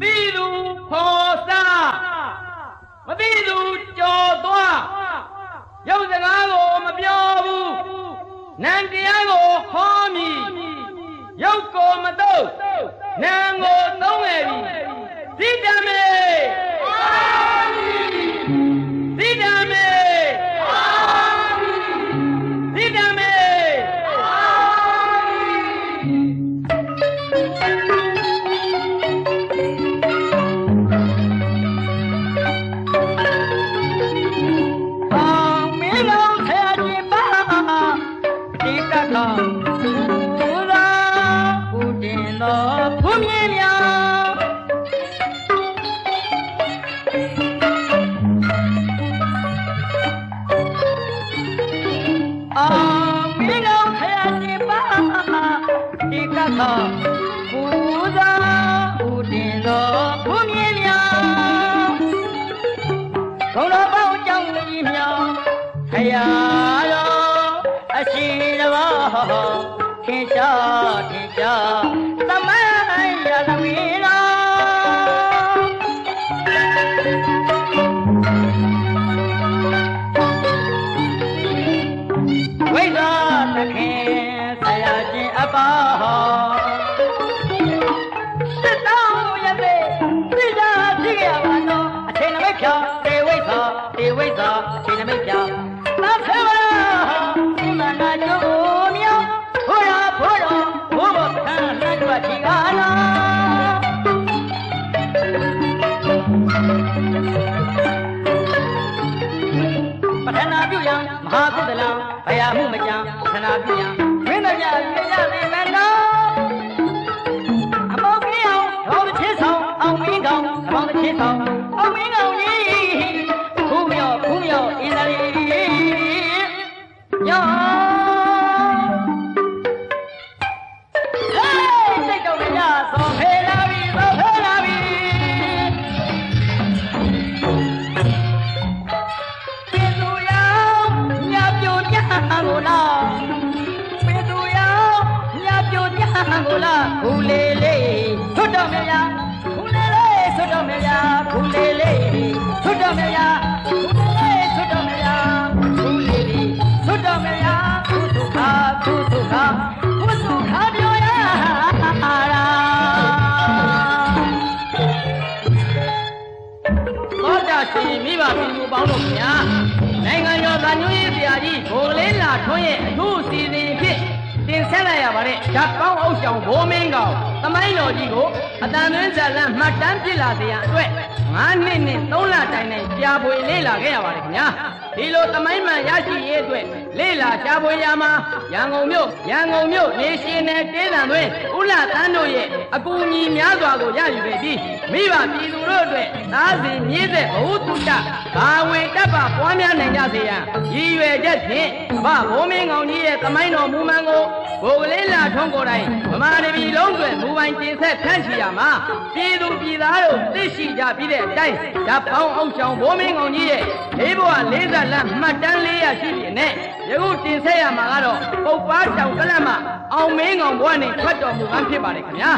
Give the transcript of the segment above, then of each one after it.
သိသူဖော်စားမသိသူကြော်သွားရုပ်စကားကိုမပြောဘူးနံတရားကိုခေါ်မိရုပ်ကိုမတော့နံကိုသုံးရပြီသိတမေသိ ထင် ပထနာပြုယံမဟာကုသလံဘယမှုမကြံပထနာပြုယံဝိမကြရေရ ထွန်းရဲ့အထူးအစီအစဉ်ဖြစ်တင်ဆက်လိုက်ရပါတယ်ဓာတ်ပေါင်းအောက်ဆောင်ဘိုးမင်းကောင်သမိုင်းတော်ကြီးကိုအတန်သွင်းဇာလန်မှတ်တမ်းပြစ်လာစေရန်အတွက်9နှစ်နဲ့3လတိုင်တိုင်ကြာပွေလေ့လာခဲ့ရပါတယ်ခင်ဗျာဒီလိုသမိုင်းမှန်ရရှိရေးအတွက်လေ့လာရှားပွေရမှာရန်ကုန်မြို့ရန်ကုန်မြို့နေရှင်နယ်တေးတံသွင်း ဦးလာတန်းတို့ရဲ့အကူအညီများစွာကိုရယူခဲ့ပြီးမိဘပြည်သူတို့အတွက်သားစဉ်မြည်တဲ့ဘဝတုတ္တဘာဝင်တပ်ပါပွားများနိုင်ကြစေရန်ရည်ရွယ်ချက်ဖြင့်ဗဘိုးမင်းကောင်ကြီးရဲ့သမိုင်းတော်မူမှန်ကို ဘိုကလေးလာထွန်းကိုယ်တိုင်ဗမာတပြည်လုံးတွင်မူပိုင်တင်ဆက်ဖြန့်ချီရမှာပြည်သူပြည်သားတို့သိရှိကြပြီးတဲ့အတိုင်းဓာတ်ပေါင်းအောင်ဆောင်ဘိုးမင်းကောင်ကြီးရဲ့လေးဘဝလေးစားလမ်းမှတ်တမ်းလေးရရှိပြီနဲ့ယခုတင်ဆက်ရမှာကတော့ပုပ်ပါတောင်ကလတ်မှာအောင်မင်းကောင်ဘဝနဲ့ထွက်တော်မူမှဖြစ်ပါတယ်ခင်ဗျာ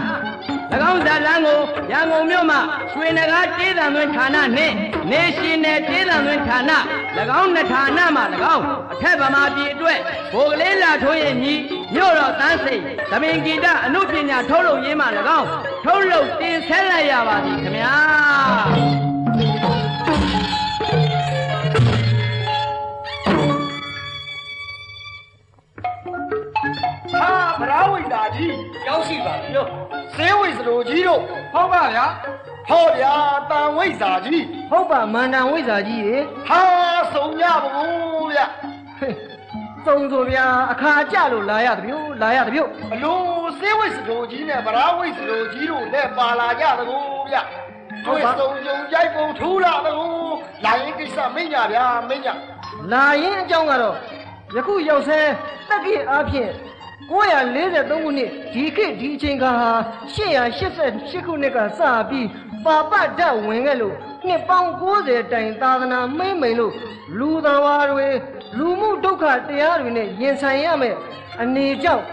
၎င်းဇာလန်းကိုရန်ကုန်မြို့မှာရွှေနဂါတေးတံသွင်းဌာနနဲ့နေရှင်နယ်တေးတံသွင်းဌာန၎င်းနှစ်ဌာနမှာ၎င်းအထက်ဗမာပြည်အတွက်ဘိုကလေးလာထွန်းရဲ့ညီ မြို့တော်တန်းစိတ်သမင်ဂီတအမှုပညာထုတ်လုပ်ရေးမှာ၎င်းထုတ်လုပ်တင်ဆက်လိုက်ရပါပြီခင်ဗျာဟာဗရာဝိတာကြီးရောက်ရှိပါပြီလို့ဇေဝိစလိုကြီးတို့ဟုတ်ပါဗျာဟောဗျာတန်ဝိဇာကြီးဟုတ်ပါမန္တန်ဝိဇ္ဇာကြီးရေဟာစုံရပါဘူးဗျ စုံဆိုဗျာအခါကြလို့လာရတပြုတ်လာရတပြုတ်ဘလို့ဇေဝိစလိုကြီးနဲ့ဗရာဝိစလိုကြီးတို့လည်းပါလာကြတကူဗျတွေ့စုံကြုံကြိုက်ပုံထူးလာတကူလာရင်ကိစ္စမင်းညာဗျာမင်းညာလာရင်အကြောင်းကတော့ယခုရောက်ဆဲတက်ကြီးအားဖြင့်943ခုနှစ်ဒီခေတ်ဒီအချိန်ခါဟာ888ခုနှစ်ကစပြီးပါပဒတ်ဝင်ခဲ့လို့နှစ်ပေါင်း90တိုင်သာသနာမိမ့်မိန်လို့လူသားဝါတွေ လူမှုဒုက္ခတရားတွေနဲ့ရင်ဆိုင်ရမယ်အနေကြောင့်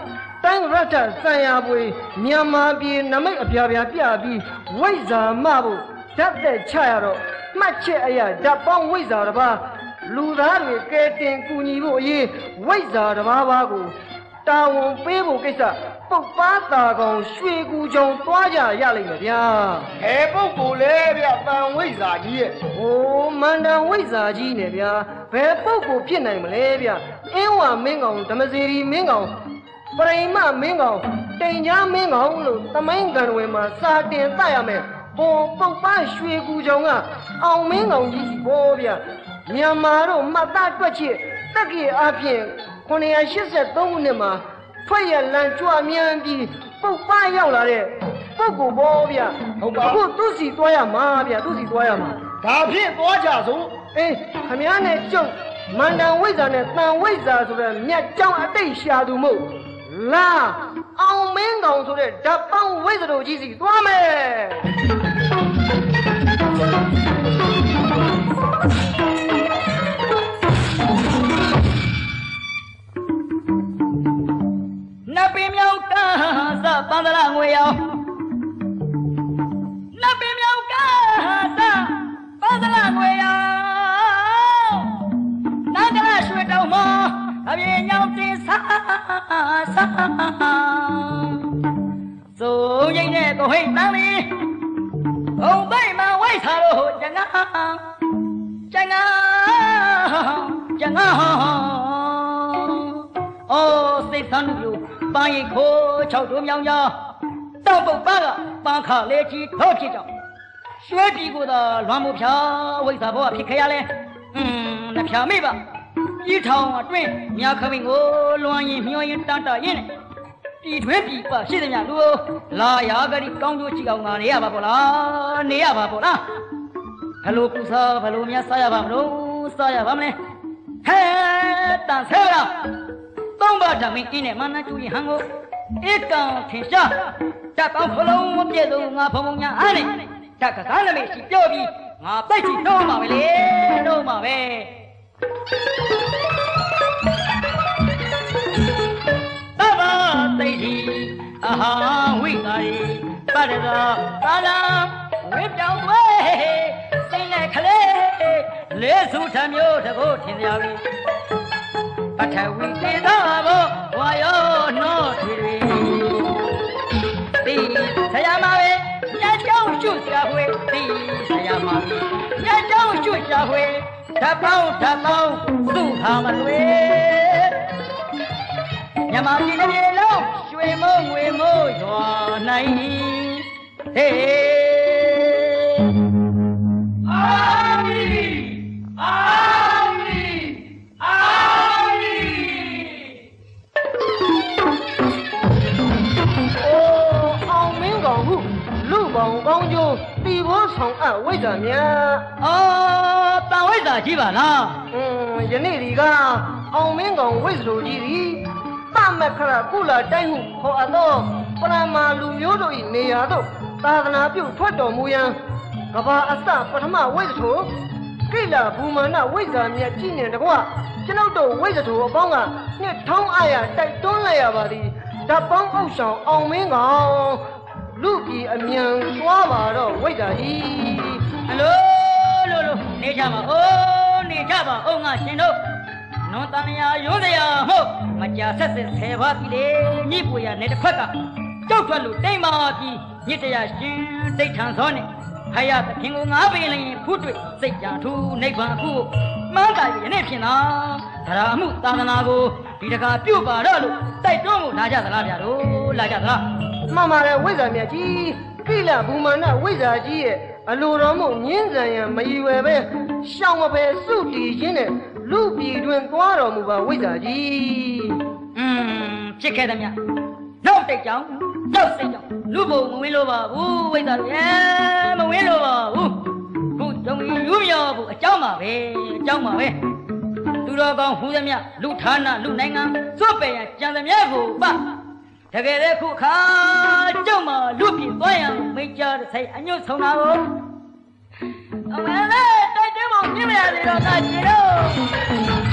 တတိုင်းရထဆံရပွေမြန်မာပြည်နမိတ်အပြားပြားပြပြီးဝိဇာမဖို့ဓာတ်သက်ချရတော့မှတ်ချက်အရာဓာတ်ပေါင်းဝိဇာတစ်ပါးလူသားတွေကဲတင်ကူညီဖို့အရေးဝိဇာတစ်ပါးပါးကို တာဝန်ပေးဖို့ကိစ္စပုတ်ပါတာကောင်ရွှေကူကြုံသွားကြရလိမ့်မယ်ဗျာဟဲပုဂ္ဂိုလ်လဲဗျတန်ဝိဇ္ဇာကြီးရဲ့။ဟိုမန္တန်ဝိဇ္ဇာကြီးနဲ့ဗျာဘယ်ပုဂ္ဂိုလ်ဖြစ်နိုင်မလဲဗျာအင်းဝမင်းကောင်ဓမ္မစီရီမင်းကောင်ပရိမမင်းကောင်တိန်ကြားမင်းကောင်လို့သမိုင်းကံဝင်မှာစာတင်တတ်ရမယ်။ဟိုပုတ်ပန်းရွှေကူကြောင်ကအောင်မင်းကောင်ကြီးစီဘောဗျာမြန်မာတို့မှတ်သားတွက်ချစ်တက်ကြီးအဖြစ် 983ခုနှစ်မှာဖွဲ့ရလန်ကြွမြန်ပြီးပုတ်ပန်းရောက်လာတဲ့ပုဂ္ဂိုလ်ဘောဗျာအခုသူ့စီသွားရမှာဗျာသူ့စီသွားရမှာဒါဖြင့်သွားကြစို့အေးခမည်းနဲ့ကျုပ်မန္တန်ဝိဇ္ဇာနဲ့တန်ဝိဇ္ဇာဆိုတဲ့မြတ်ကြောင်းအတိတ်ရှာသူမို့လာအောင်မင်းကောင်ဆိုတဲ့ဓာတ်ပေါင်းဝိဇ္ဇာတို့ကြီးစီသွားမယ် ပန္ဒရငွေရောင်နတ်ပင်မြောက်ကစပန္ဒရငွေရောင်နန္ဒရရွှေတောင်မအပြေညောင်တင်ဆာဆာစိုးရိမ်တဲ့ကိုဟိတ်တန်းလေးဘုံပိတ်မှာဝိုက်စားလို့ကျငါကျငါကျငါအိုးစိတ်ဆန်းလူ ပန်းရိတ်ခိုး၆တို့မြောင်ကြောင်တောက်ပုတ်ပန်းကပန်းခလေကြီးထောဖြစ်ကြောင်ရွှေပြည်ကိုသာလွမ်းမှုဖြာဝိဇ္ဇာဘောကဖြစ်ခဲ့ရလဲอืมနှဖြာမိပါကြီးထောင်အတွင်းမြခမင်းကိုလွမ်းရင်မျောရင်တန်တရင်နဲ့ပြည်ထွင်းပြည်ပရှိတဲ့ညလူလာရာဂရီကောင်းကျိုးကြည့်အောင်ငါနေရပါဘောလားနေရပါဘောလားဘလို့ကုစားဘလို့များစားရပါမလို့စားရပါမလဲဟဲတန်ဆဲလား သုံးပါဓမင်းအင်းနဲ့မနကျူရင်ဟန်ကိုဧကံထင်ရှားတက်ကောင်းခလုံးမပြည့်စုံငါဖုံဖုံညာအားနဲ့တက်ကကားနမိတ်ရှိပြောပြီးငါပိတ်ချီတော့မှာပဲလေတော့မှာပဲသဘာသိတိအဟာဝိကာရီပရကကာလံဝိပြောင်းွယ်စိတ်နဲ့ခလေးလေးစုထမျိုးတကိုထင်ကြပြီ ပထဝီတေသောဘောဝါယောနောထွေတွေတီဆရာမပဲညကြောင်းရှုရှာဖွေတီဆရာမပဲညကြောင်းရှုရှာဖွေဓာတ်ပေါင်းဓာတ်ပေါင်းသူ့ဟာမလွေညမပြည်တစ်ပြေလုံးရွှေမိုးငွေမိုးရွာနိုင်ဟေးအာမီအာမီအာ အိုးအောင်မင်းကောင်ဟုလူပေါင်းကောင်းကျိုးတီဘောဆောင်အပ်ဝိဇ္ဇာမြတ်အော်တန်ဝိဇ္ဇာကြီးပါလားอืมယနေ့ဒီကအောင်မင်းကောင်ဝိဇ္ဇလိုကြီးသည်တမခရကုလတိုင်းဟုခေါ်အပ်သောပရမလူမျိုးတို့၏နေရာသို့သာသနာပြုထွက်တော်မူရန်ကဘာအစပထမဝိဇ္ဇထိုကိလဘူမာနဝိဇ္ဇာမြတ်ကြီးနေတကွကျွန်ုပ်တို့ဝိဇ္ဇထိုအပေါင်းကနှစ်ထောင်းအားရတိုက်တွန်းလိုက်ရပါသည် ဓာတ်ပေါင်းအောက်ဆောင်အောင်မင်းကောင်လူပြည်အမြန်သွားပါတော့ဝိဇ္ဇာကြီးအလိုလိုလိုနေကြပါအိုးနေကြပါအောင်ငါရှင်တို့နွန်တန်ရာရုံးစရာဟုတ်မကြာဆက်ဆက်ဆယ်ပါပြီလေညိပူရနဲ့တစ်ခွက်ကကြောက်ထွက်လို့တိမ်မာပြီးညစ်တရားရှင်ဒိဋ္ဌံသောနဲ့ခရသခင်ကိုငါပင်လျင်ဖုတွေ့စိတ်ကြထူနိဗ္ဗာန်အခုမှန်းတာရနဲ့ဖြစ်တာသရမှုသာသနာကို ဒီတကားပြုတ်ပါတော့လို့တိုက်တွန်းမှုလာကြသလားဗျာတို့လာကြသလား မှန်ပါတယ်ဝိဇ္ဇာမြတ်ကြီးကိလဘူမာနဝိဇ္ဇာကြီးရဲ့အလိုတော်မို့ညင်းဆန်ရန်မရည်ဝယ်ပဲရှောင်းမပဲစုတည်ခြင်းနဲ့လူပြည်တွင်သွားတော်မူပါဝိဇ္ဇာကြီး อืมဖြစ်ခဲ့သည်မြနောက်တိတ်ကြောင်နောက်စိတ်ကြောင်လူဘုံမဝင်လို့ပါဘူးဝိသရယ်မဝင်လို့ပါဘူးခုတုံယူမြော်ဘူးအเจ้าမှာပဲအเจ้าမှာပဲ သူတော်ကောင်းဟူသည်မြလူဌာနလူနိုင်ငံစွတ်ပယ်ရန်ကြံသည်မြကိုပတကယ်လေခုခါကြောက်မှာလူပြည်သွားရန်မိကြတဲ့ဆိုင်အညွတ်ဆောင်တာကိုအမေလေးတိုက်တဲမောင်ပြင်းမရသေးတော့ငါကြည့်တော့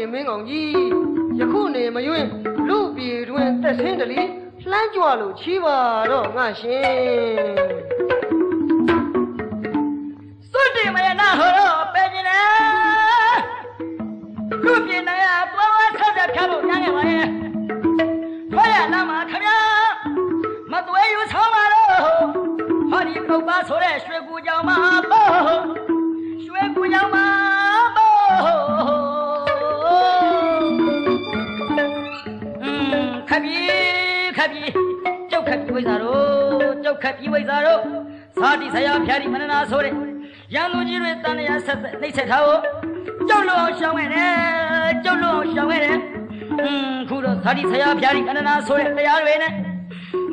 ရှင်မင်းကောင်ကြီးယခုနေမရွင့်လူပြည်တွင်တက်ဆင်းတလီလှမ်းကြွလို့ချီးပါတော့ငါရှင်စွတ်တယ်မယနာဟောတော့ပဲကျင်နေလူပြည်နေရသွားဝါဆက်ဆက်ဖြတ်လို့ရရပါရဲ့ထွက်ရလာမှာခမမသွေးယူဆောင်ပါတော့ဟောဒီပုပ္ပါဆိုတဲ့ရွှေကူကြောင်မှာပေါ့ရွှေကူကြောင်မှာ ခပ်ပြီခပ်ပြီကျုပ်ခပ်ပြီဝိဇ္ဇာတို့ကျုပ်ခပ်ပြီဝိဇ္ဇာတို့သာတိဆရာဖျားဒီမနနာဆိုတဲ့ရန်သူကြီးတွေတန်ရဆက်ဆက်နှိမ့်ဆက်ထားဖို့ကျုပ်လုံးအောင်ရှောင်းခဲ့တယ်ကျုပ်လုံးအောင်ရှောင်းခဲ့တယ်อืมခုတော့သာတိဆရာဖျားဒီမနနာဆိုတဲ့တရားတွေနဲ့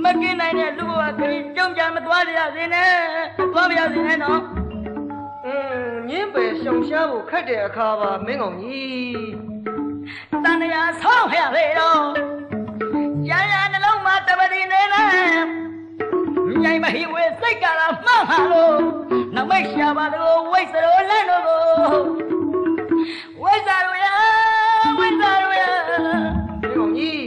မကင်းနိုင်တဲ့လူဘဝခရီးကြုံကြမသွားရစေနဲ့သွားပါရစေနဲ့နော် อืมညင်းပယ်ရှောင်ရှားဖို့ခက်တဲ့အခါပါမင်းကောင်ကြီး တန်ရာဆောင်းရလေတော့ ရရနှလုံးမှာတပတိနေနေမြိုင်မဟိဝေစိတ်ကလာမှန်ဟာလို့နမိတ်ရှာပါလို့ဝိတ်စရောလန့်တော့ကိုဝိတ်စရောရဝိတ်စရောရမင်းကောင်ကြီး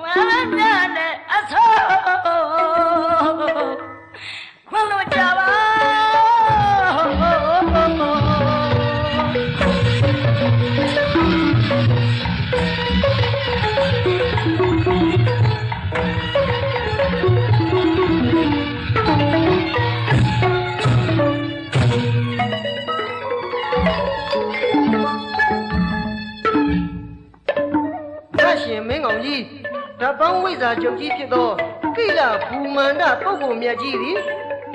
ဝမ်းမြနဲ့အဆော ဓာတ်ပေါင်းဝိဇ္ဇာချုပ်ကြီးဖြစ်သောကိလဘူမန္တပုဂ္ဂိုလ်မြတ်ကြီးသည်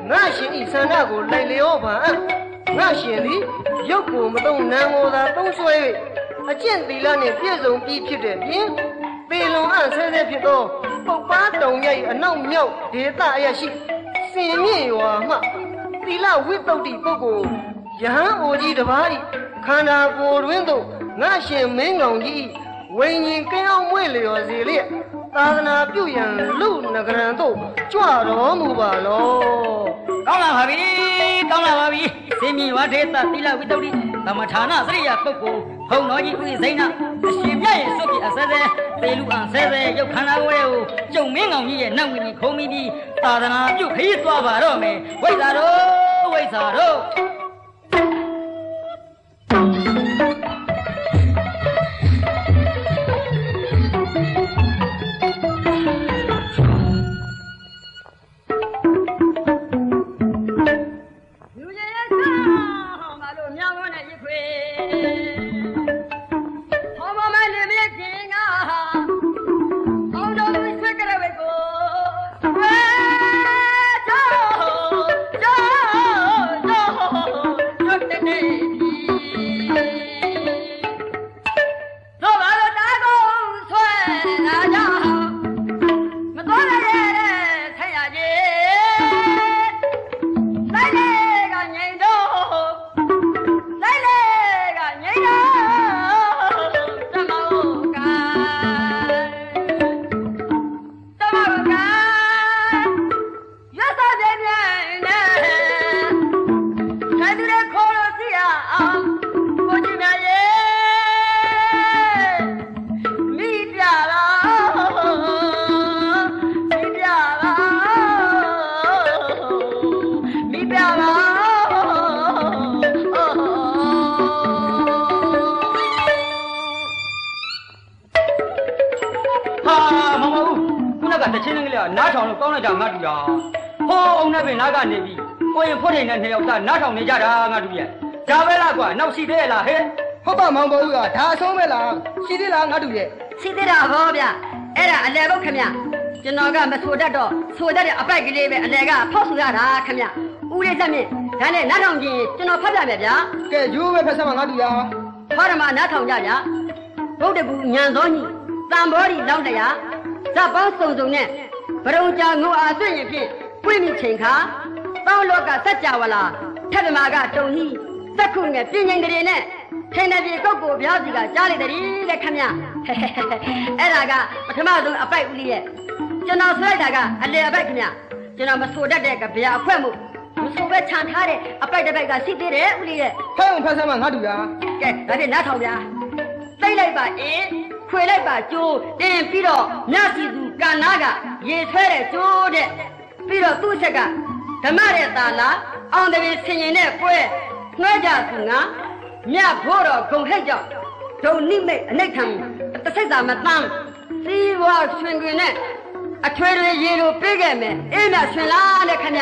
ငါရှင်ဤဆန္ဒကိုလိုက်လျောပါငါရှင်သည်ရုပ်ကိုမသုံးနာမ်ကိုသာသုံးဆွဲ၍အကျင့်သီလနှင့်ပြည့်စုံပြီးဖြစ်တဲ့ပြင်ပေလွန်အဆဲဆဲဖြစ်သောပုပ္ပါတုံရဲ့အနောက်မြောက်ဒေသအရရှိစင်မြင့်ရွာမှသီလဝိသုဒ္ဓိပုဂ္ဂိုလ်ယဟန်အိုကြီးတစ်ပါး၏ခန္ဓာကိုယ်တွင်သို့ငါရှင်မင်းကောင်ကြီး၏ဝိညာဉ်ကင်းအောင်မွေ့လျော်စေလျက် သာသနာပြုရန်လူနဂရံတို့ကြွတော်မူပါလောကောင်းလာပါပြီကောင်းလာပါပြီစင်မြင်ဝထေသသီလဝိတ္တုသမထာနာသရိယပုဂ္ဂိုလ်ဘုံတော်ကြီးဥစိဏအရှင်မြတ်ရဲ့စွတ်ပြအစဲစဲသေလူအောင်ဆဲဆဲရုပ်ခန္ဓာကိုယ်ကိုကျုံမင်းကောင်ကြီးရဲ့နတ်ဝင်ကြီးခုံးပြီးပြီးသာသနာပြုခရီးသွားပါတော့မယ်ဝိဇ္ဇာတော်ဝိဇ္ဇာတော် တော်ကမဆိုတတ်တော့ဆိုတတ်တဲ့အပိုက်ကလေးပဲအလဲကဖောက်ဆူရတာခမဦးလေးသက်မြင့်ဒါနဲ့နားထောင်ခြင်းကျွန်တော်ဖတ်ပြမယ်ဗျာကဲရိုးပဲဖက်ဆက်မှာငါတူရဟောဓမ္မနားထောင်ကြဗျာဗုဒ္ဓဘူးညံသောညီတံဘောဒီလောင်းတရားဇပ်ပေါင်းစုံစုံနဲ့ဗရုံကြာငိုအားဆွင့်ရင်ဖြင့်ပွင့်မိချိန်ခါတောင်းလောကစัจ java လာထက်ဓမ္မာကတုံဟိသက္ခုငယ်ပြင်းငိန်တရေနဲ့ထိန်တဲ့ပြေကုတ်ကိုဗျာစီကကြားလိုက်တယ်တဲ့ခမအဲ့ဒါကပထမဆုံးအပိုက်ဦးလေးရဲ့ ကျွန်တော်ဆွဲတာကအလေအပိုက်ခမကျွန်တော်မဆိုတတ်တဲ့ကဗျာအခွက်မှုမဆိုပဲခြံထားတဲ့အပိုက်တစ်ပိုက်ကရှိသေးတယ်ဦးလေးရဲ့ဖက်အောင်ဖက်ဆက်မှာငါတူရကဲဒါဖြင့်နားထောင်ဗျာသိမ့်လိုက်ပါအင်းခွေလိုက်ပါကျိုးတင်ပြီးတော့မြစီသူကန္နာကရေဆွဲတဲ့ကျိုးတဲ့ပြီးတော့သူ့ချက်ကဓမ္မတဲ့သာလာအောင်တပင်ဆင်ရင်တဲ့ပွဲနှွဲကြသူငါမြတ်ဖို့တော်ဂုံဟဲ့ကြောင့်ဒုံနိမိတ်အနိဋ္ဌံတစ်စိတ်သာမတန်းစီဝါဆွင်တွင်နဲ့ အထွေတွေရေလိုပေးခဲ့မယ်အေးမြဆွင်လားတဲ့ခမ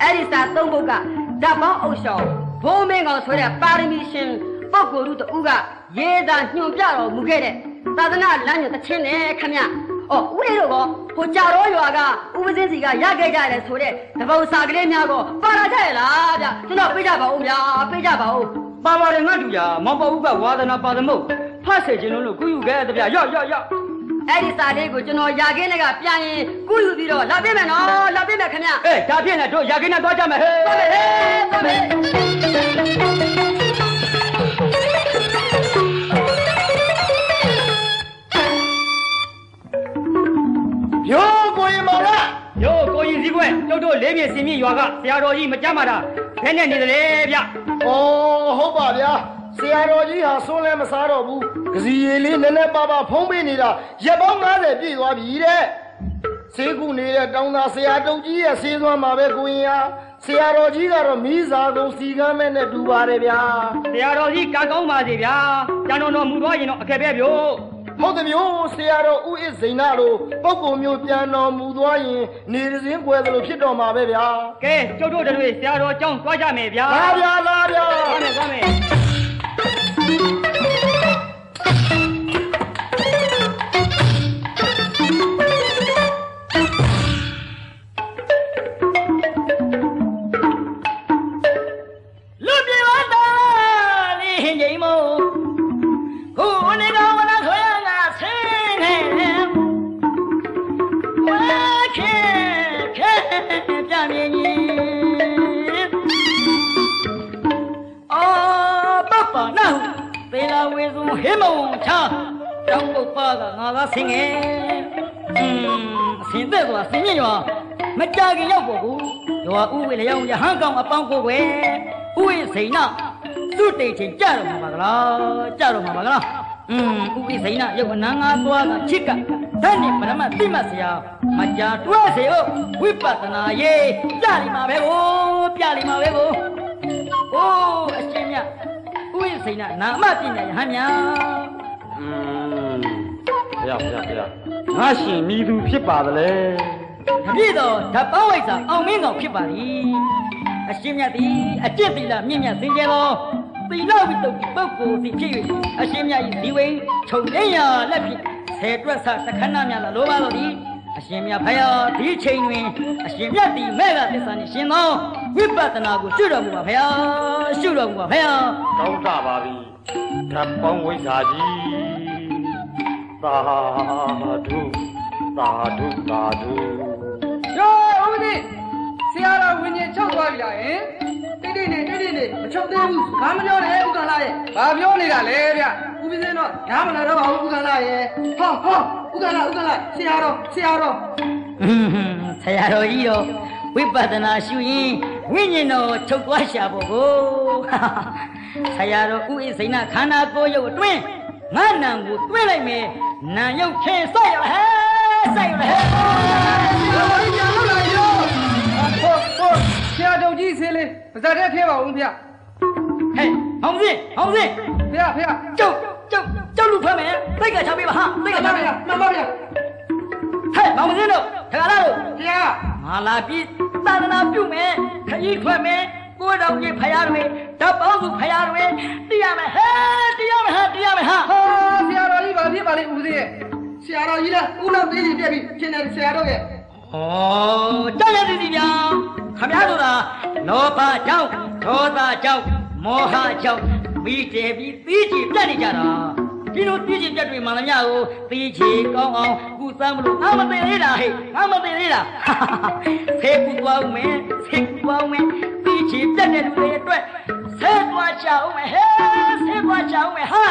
အဲ့ဒီစာသုံးပုဒ်ကဓာတ်ပေါင်းအုပ်ဆောင်ဘိုးမင်းကောင်ဆိုတဲ့ပါရမီရှင်ပုဂ္ဂိုလ်တို့တူကရေးသာညွှန်ပြတော်မူခဲ့တဲ့သာသနာလမ်းညွှန်တခြင်းနဲ့ခမအော်ဦးလေးတို့ကဟိုကြာတော်ရွာကဥပစင်းစီကရခဲ့ကြတယ်ဆိုတဲ့တပုတ်စာကလေးများကိုပါလာကြရလားဗျကျွန်တော်ပြေးကြပါဦးဗျာပြေးကြပါဦးပါပါတယ်ငါတူကြာမောင်ပဦးကဝါသနာပါသမုတ်ဖတ်စေခြင်းလို့လို့ကုယူခဲ့တဲ့ဗျရော့ရော့ရော့ အဲ့ဒီစာလေးကိုကျွန်တော်ရာခင်းတွေကပြန်ရင်ကုယူပြီးတော့လာပြမယ်နော်လာပြမယ်ခင်ဗျအေးဒါဖြင့်လည်းတို့ရာကိန်းနဲ့သွားကြမယ်ဟဲ့သွားမယ်ဟဲ့သွားမယ်ယိုးကိုရင်မောင်လားယောကိုရင်စည်းကွက်ကျုပ်တို့လေးမြေစင်မြင့်ရွာကဆရာတော်ကြီးမကြမ်းပါတာဘယ်နဲ့နေတယ်လဲဗျဩဟုတ်ပါဗျာ ဆရာတော်ကြီးဟာစွန်းလဲမစားတော့ဘူးကစီရည်လေးနည်းနည်းပါးပါးဖုံးပေးနေတာရက်ပေါင်း90ပြည့်သွားပြီတဲ့ဆေးကုနေတဲ့တောင်းသားဆရာတုတ်ကြီးရဲ့ဆေးသွားမှာပဲကိုရင်ဟာဆရာတော်ကြီးကတော့မိစားကုန်စီကမ်းမဲ့နဲ့တူပါတယ်ဗျာဆရာတော်ကြီးကကောင်းပါစေဗျာကျန်တော်တော်မူတော့ရင်တော့အခက်ပဲဗျို့ဟုတ်တယ်မျိုးဆရာတော်ဥဣဇိန်နာတို့ပုဂ္ဂိုလ်မျိုးပြန်တော်မူသွားရင်နေစင်းကွယ်သလိုဖြစ်တော်မှာပဲဗျာကဲကျုပ်တို့တို့ဆရာတော်ကြောင်းသွားကြမယ်ဗျာလာဗျာလာဗျာသွားမယ်သွားမယ်လူပြေဝတ်တော်လေးဟင်ကြီးမို့ခုအနေကောင်းမလားဆိုရငါဆင်းနေတယ် ဝါခဲခဲပြမြင်ကြီးအော်ပပနာသေလာဝေစုံဟေမုံချတောင်းပုတ်ပါကငါသာဆင်းငယ်อืม အစင်သက်သွားဆင်းမြင့်ရွာမကြခင်ရောက်ပေါ်ဘူးရွာဥဝေလျောင်းရဟန်းကောင်အပေါင်းကိုပဲဥဝေစိန်နာသူ့တိတ်ချင်းကြတော့မှာပါကလားကြတော့မှာပါကလားอืมဥဝေစိန်နာရုပ်အနန်းငါသွားကချစ်ကဓာတ်နဲ့ပရမတ်သိမတ်ဆရာမကြာတွဲစေဟုတ်ဝိပဿနာရေးပြလိမ္မာပဲကိုပြလိမ္မာပဲကိုအိုးအရှင်မြတ်ဥဝေစိန်နာနာမပညာယဟန်မြတ် อืมဘုရားဘုရားဘုရား ငါရှင်မိသူဖြစ်ပါသလဲတပြည့်တော်ဓာတ်ပေါင်းဝိဇ္ဇာအောင်မင်းကောင်ဖြစ်ပါသည်အရှင်မြတ်သည်အကျင့်သီလမြင့်မြတ်စင်ကြယ်သောသီလဝိတ္တုပုဂ္ဂိုလ်သည်ဖြစ်၍အရှင်မြတ်၏ဇီဝိခြုံရင်းရာလက်ဖြင့်ဆယ်တွက်ဆတခဏများသာလိုပါတော့သည်အရှင်မြတ်ဖယားဒီချိန်တွင်အရှင်မြတ်သည်မဲ့ကသစ္စာနှင့်ရှင်သောဝိပဿနာကိုရှုတော်မူပါဖယားရှုတော်မူပါဖယားကောင်းတာပါပြီဓာတ်ပေါင်းဝိဇ္ဇာကြီး သာဓုသာဓုသာဓုရောဦးမင်းဆရာတော်ဝิญဉ်ချုပ်သွားပြီလားဟင်တိတ်တိတ်နေတိတ်တိတ်နေမချုပ်သေးဘူးဘာမပြောနဲ့ဥက္ကလာရဲ့ဘာပြောနေတာလဲဗျဦးမင်းတော့ညာမလာတော့ပါဘူးဥက္ကလာရဲ့ဟောဟောဥက္ကလာဥက္ကလာဆရာတော်ဆရာတော်ဟွန်းဟွန်းဆရာတော်ကြီးတော့ဝိပဿနာရှုရင်ဝိညာဉ်တော်ချုပ်သွားရှာဖို့ကိုဟာဟာဆရာတော်ဥဣစိဏခန္ဓာကိုယ်ရုပ်အတွင်း ငါနံကိုတွင်းလိုက်မယ်နံရုပ်ချင်းစိုက်ရဟဲစိုက်ရဟဲဘာလို့ညာလောက်လာရောဟောဟောဆရာတော်ကြီးဆေးလေးပါဇာတက်ထဲပါဦးဗျဟဲ့ဟောင်းစင်းဟောင်းစင်းဖေဖေကျုပ်ကျုပ်ကျုပ်လူထွက်မယ်သိတ်ကချပေးပါဟာသိတ်ကမှချန်ပါပေးဗျာပါမှန်ပါဗျာဟဲ့မောင်မစင်းတို့ခကလာတို့ဆရာငါလာပြီးသာသနာပြုမယ်ခကြီးခွဲမယ် ကိုယ်တော်ကြီးဖရာတွေဓာတ်ပေါင်းစုဖရာတွေတရားမယ်ဟဲ့တရားမယ်ဟာတရားမယ်ဟာဟာဆရာတော်ကြီးဘာဖြစ်ပါလဲဦးစင်းရဲ့ဆရာတော်ကြီးလားဦးနောက်သေးကြီးပြက်ပြီးရှင်တယ်ဆရာတော်ရဲ့ဩကြောက်ရသည်ဒီဗျာခမရဆိုတာလောဘကြောင့်ဒေါသကြောင့်မောဟကြောင့်မိတယ်ပြီးသိချင်ပြတ်နေကြတာ ဒီလိုသိချင်ပြတ်တွေမှန်သမျှကိုသိချင်ကောင်းအောင်ကုသမ်းမလို့ငါမသိသေးတာဟဲ့ငါမသိသေးတာဖေကူသွားဦးမယ်ဖေကူသွားဦးမယ်သိချင်ပြတ်တဲ့လူတွေအတွက်ဆဲသွားချအောင်မယ်ဟဲ့ဆဲသွားချအောင်မယ်ဟာ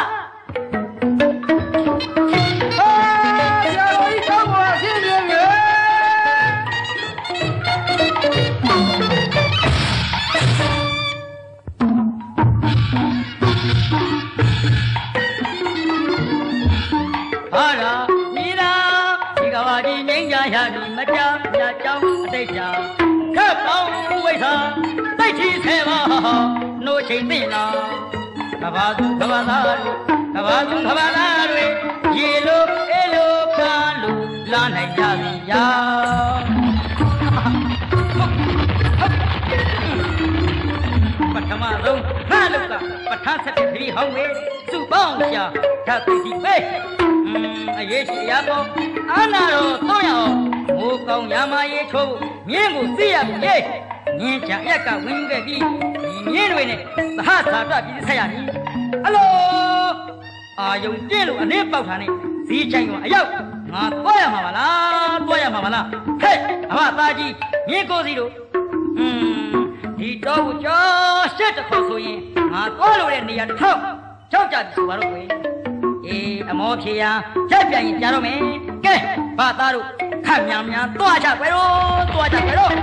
ဟောင်းမေစုပေါင်းရှာဓာတ်သိတိပဲအရေးရှိရာပေါ်အာနာတော်သုံးရအောင်မိုးကောင်းရမရေးထိုးမြင်းကိုသိရမြဲမြင်းချရက်ကဝင်ခဲ့ပြီးဒီမြင်းတွေနဲ့သဟသာတပြီးဆက်ရမည်အလိုအာယုံကျင့်လို့အနည်းပေါက်တာနဲ့ဈေးချိုင်ကအရောက်ငါသွားရမှာပါလားသွားရမှာပါလားဟဲ့အမသားကြီးမြင်းကိုစီတို့อืม တော့ကိုကြောရှက်တစ်ခေါက်ဆိုရင်ငါတော့လို့တဲ့နေရာတစ်ထောက်ကြောက်ကြပြီဆိုပါတော့ကွယ်အေးအမောဖြေရရက်ပြန်ရင်ကြာတော့မယ်ကဲဘာသားတို့ခတ်များများတွားကြကွယ်တော့တွားကြကွယ်တော့တ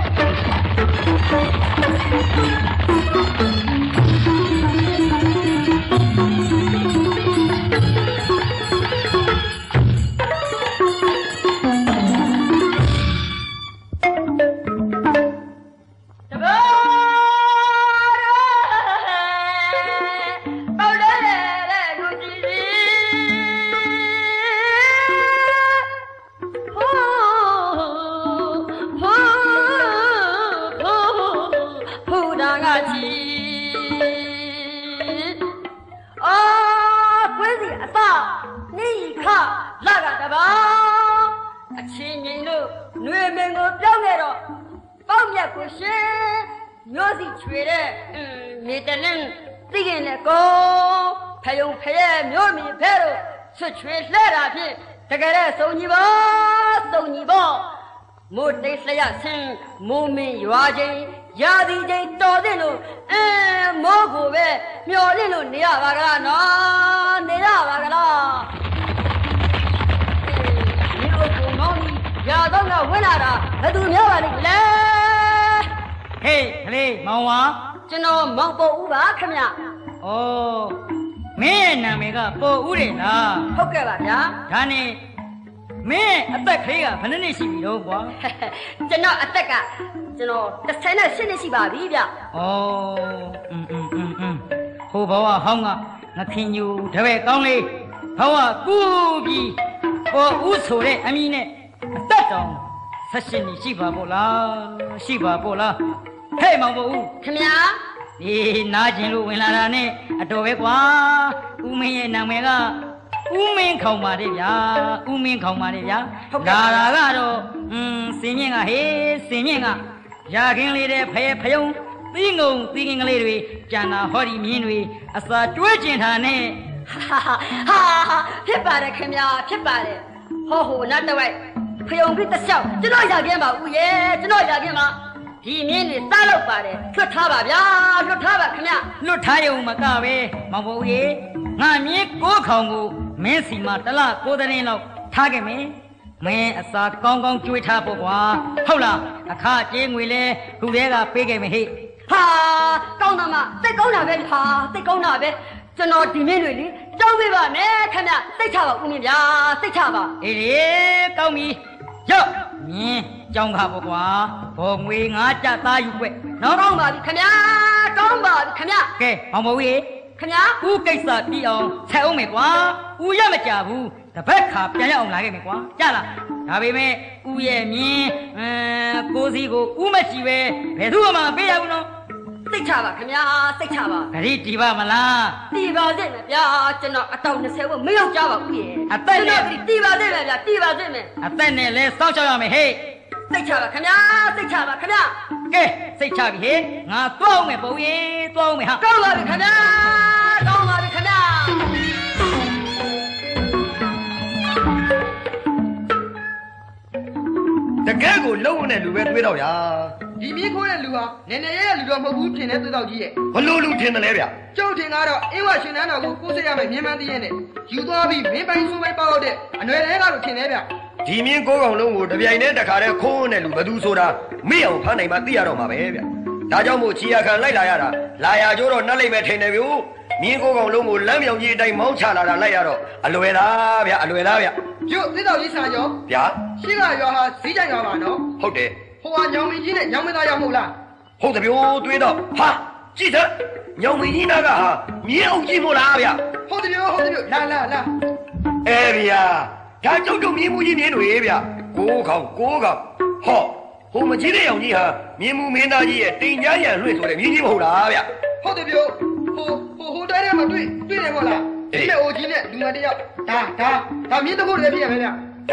လာကတဘောအချင်းငိန်လို့ຫນွေမင်းကိုပြောင်းနေတော့ပေါက်မြတ်ကိုရှင်မျိုးစီချွေတဲ့အင်းနေတလင်းသိခင်နဲ့ကိုဖယုံဖရဲမျိုးမီဖဲတို့ဆွချွေလှဲ့တာဖြင့်တကယ်တဲ့စုံညီပါစုံညီပါမိုးတိတ်လျက်ဆင်းမိုးမင်းရွာချင်းရာသီချင်းတော်တဲ့လို့အဲမိုးကိုပဲမျော်လင့်လို့နေရပါကလားနော်နေရပါကလား ဒီလိုကိုမောင်းကြီး ရာတော့ကဝင်လာတာဘယ်သူများပါလိမ့်မလဲ ဟေးကလေးမောင်ဝါ ကျွန်တော်မောင်ပေါ်ဦးပါခင်ဗျ ဩမင်းရဲ့နာမည်ကပေါ်ဦးတယ်လား ဟုတ်ကဲ့ပါဗျာ ဒါနဲ့မင်းရဲ့အသက်ကလေးကဘယ်နှစ်နှစ်ရှိပြီတော့ကွာ ကျွန်တော်အသက်ကကျွန်တော်38နှစ်ရှိပါပြီဗျ ဩอืมอืมอืมอืมဟိုဘဝဟောင်းကငခင်ညူတပည့်ကောင်းလေးဘဝကူပြီးပေါ်ဦးဆိုတဲ့အမည်နဲ့ အသက်တောင်ဆက်ရှင်နေရှိပါပို့လားရှိပါပို့လားဟဲ့မောင်ပေါ်ဦးခင်ဗျာဒီနာကျင်လို့ဝင်လာတာနဲ့အတော်ပဲကွာဦးမင်းရဲ့နာမည်ကဦးမင်းခေါင်ပါတယ်ဗျာဦးမင်းခေါင်ပါတယ်ဗျာလာတာကတော့อืมစင်မြင့်ကဟေးစင်မြင့်ကရာခင်းလေးတဲ့ဖဲဖယုံသီးငုံသီးကင်းကလေးတွေကြံတာဟောဒီမြင်းတွေအစာတွဲကျင်တာနဲ့ဟာဟာဟာဖြစ်ပါတယ်ခင်ဗျာဖြစ်ပါတယ်ဟောဟိုနတ်တဝိုက် ဖယုံပြီးတစ်လျှောက်ကျွန်တော်ရခင်ပါဦးရဲ့ကျွန်တော်ရခင်ပါဒီမြင်းနေစားလို့ပါတယ်လွတ်ထားပါဗျာလွတ်ထားပါခင်ဗျာလွတ်ထားရုံမကပဲမောင်ဘိုးကြီးငါမြေကိုးခေါင်ကိုမင်းစီမှာတစ်လကိုးသင်းလောက်ထားခဲ့မယ်မင်းအစာကောင်းကောင်းကြွေးထားဖို့ကွာဟုတ်လားအခကြေးငွေလဲခုတည်းကပေးခဲ့မယ်ဟိဟာကောင်းတာမစိတ်ကောင်းတာပဲဟာစိတ်ကောင်းတာပဲကျွန်တော်ဒီမင်းတွေလေကြောက်ပေးပါနဲ့ခင်ဗျစိတ်ချပါဦးမင်းဗျာစိတ်ချပါအေးလေကောင်းပြီ ရော့မြင်းကြောင်းခါပေါ့ကွာဘောငွေငါးကြသားယူွက်နော်ကောင်းပါပြီခင်ဗျာကောင်းပါပြီခင်ဗျကဲမောင်ဘိုးကြီးခင်ဗျာဦးကိစ္စပြီးအောင်ဆက်အောင်မယ်ကွာဦးရမကြဘူးတပတ်ခါပြန်ရအောင်လာခဲ့မယ်ကွာကြလားဒါပေမဲ့ဦးရဲ့မြင်းအမ်ကိုစီကိုဦးမကြည့်ပဲဘယ်သူမှမပေးရဘူးနော် စိတ်ချပါခင်ဗျာစိတ်ချပါဂရိတီပါမလားတီပါစေမယ်ဗျာကျွန်တော်အတောင်20ဘုမရောက်ကြပါဘူးရေအသက်နဲ့ကျွန်တော်တီပါစေမယ်ဗျာတီပါစေမယ်အသက်နဲ့လဲစောင့်ရှောက်ရမယ်ဟေ့စိတ်ချပါခင်ဗျာစိတ်ချပါခင်ဗျာကဲစိတ်ချပြီဟေ့ငါသွားအောင်မယ်ဘုံရေသွားအောင်မယ်ဟာကောင်းပါပြီခင်ဗျာကောင်းပါပြီခင်ဗျာတကယ်ကိုလုံးဝနဲ့လူပဲတွေးတော့ဗျာ ဒီမီးခိုးတဲ့လူဟာနည်းနည်းရဲ့လူတော်မဟုတ်ဘူးထင်တဲ့သွေးတောက်ကြီးရဲ့ဘလို့လူထင်တယ်လဲဗျာကျုပ်ထင်ကတော့အင်းဝရှင်နန်းတော်ကိုကိုးစိတ်ရမယ်မြင်းမန်းတည်းရဲ့နဲ့ယူသွားပြီးမင်းပိုင်းဆိုးပိုင်းပေါက်တဲ့အနွယ်လဲကတော့ထင်တယ်ဗျဒီမြင်းကိုးကောင်လုံးကိုတပြိုင်တည်းတခါတည်းခိုးနဲ့လူဘသူဆိုတာမေ့အောင်ဖမ်းနိုင်မှသိရတော့မှာပဲဗျာဒါကြောင့်မို့ချီရခံလိုက်လာရတာလာရကျိုးတော့နှက်လိုက်မဲ့ထင်တယ်ဗျို့မြင်းကိုးကောင်လုံးကိုလမ်းမြောင်ကြီးအတိုင်းမောင်းချလာတာလိုက်ရတော့အလွယ်သားဗျာအလွယ်သားဗျာကျုပ်သွေးတောက်ကြီးဆာကျော်ဗျာရှိကရွာဟာဈေးကြိုင်ရွာပါနော်ဟုတ်တယ် ဟိုကညောင်မင်းကြီးနဲ့ညောင်မင်းသားရောက်မဟုတ်လားဟုတ်တယ်ဗျိုးတွေးတော့ဟာကြည့်စမ်းညောင်မင်းကြီးနာကဟာမြေအုပ်ကြီးမို့လားဗျဟုတ်တယ်ပြောဟုတ်တယ်ပြောလာလာလာအဲဗျာဒါကျုပ်တို့မြေမူကြီးမြင်တွေဗျကိုးခေါင်ကိုးခေါင်ဟောဟိုမကြီးတဲ့အောင်ကြီးဟာမြေမူမင်းသားကြီးရဲ့တိမ်ညာရံလွှင့်ဆိုတဲ့မြင်းကြီးမဟုတ်လားဗျဟုတ်တ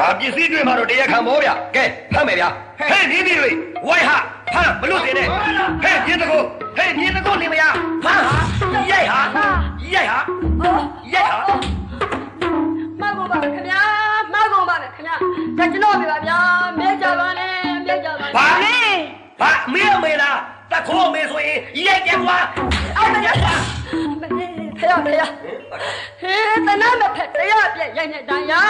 ယ်ပြောဟိုဟိုဟိုတိုင်းထဲမှာတွေ့တွေ့တယ်ဟုတ်လားဒီမဲ့အိုကြီးနဲ့လူငယ်တယောက်ဒါဒါဒါမြင်းတကုတ်လည်းပြည့်ရမယ်ဗျဒါပစ္စည်းတွေမှာတော့တရားခံမောဗျကဲဖမ်းမယ်ဗျဟဲ့မြင်းကြီးတွေဝိုင်းဟာဖမ်းမလို့စင်နဲ့ဟဲ့မြင်းတကုတ်ဟဲ့မြင်းတကုတ်နေမရဖမ်းဟာရိုက်ဟာရိုက်ဟာရိုက်ဟာမဟုတ်ပါဘူးခင်ဗျာမဟုတ်ပါနဲ့ခင်ဗျာဒါကျွန်တော်ပြပါဗျာမဲကြပါနဲ့မဲကြပါဘာလဲဘာအမေအမေလားတခိုးအမေဆိုရင်ရိုက်တယ်ကွာအောင်မရပါဖရဖရဟေးတနာမဖက်တရားပြည့်ရိုက်နေတန်ရာ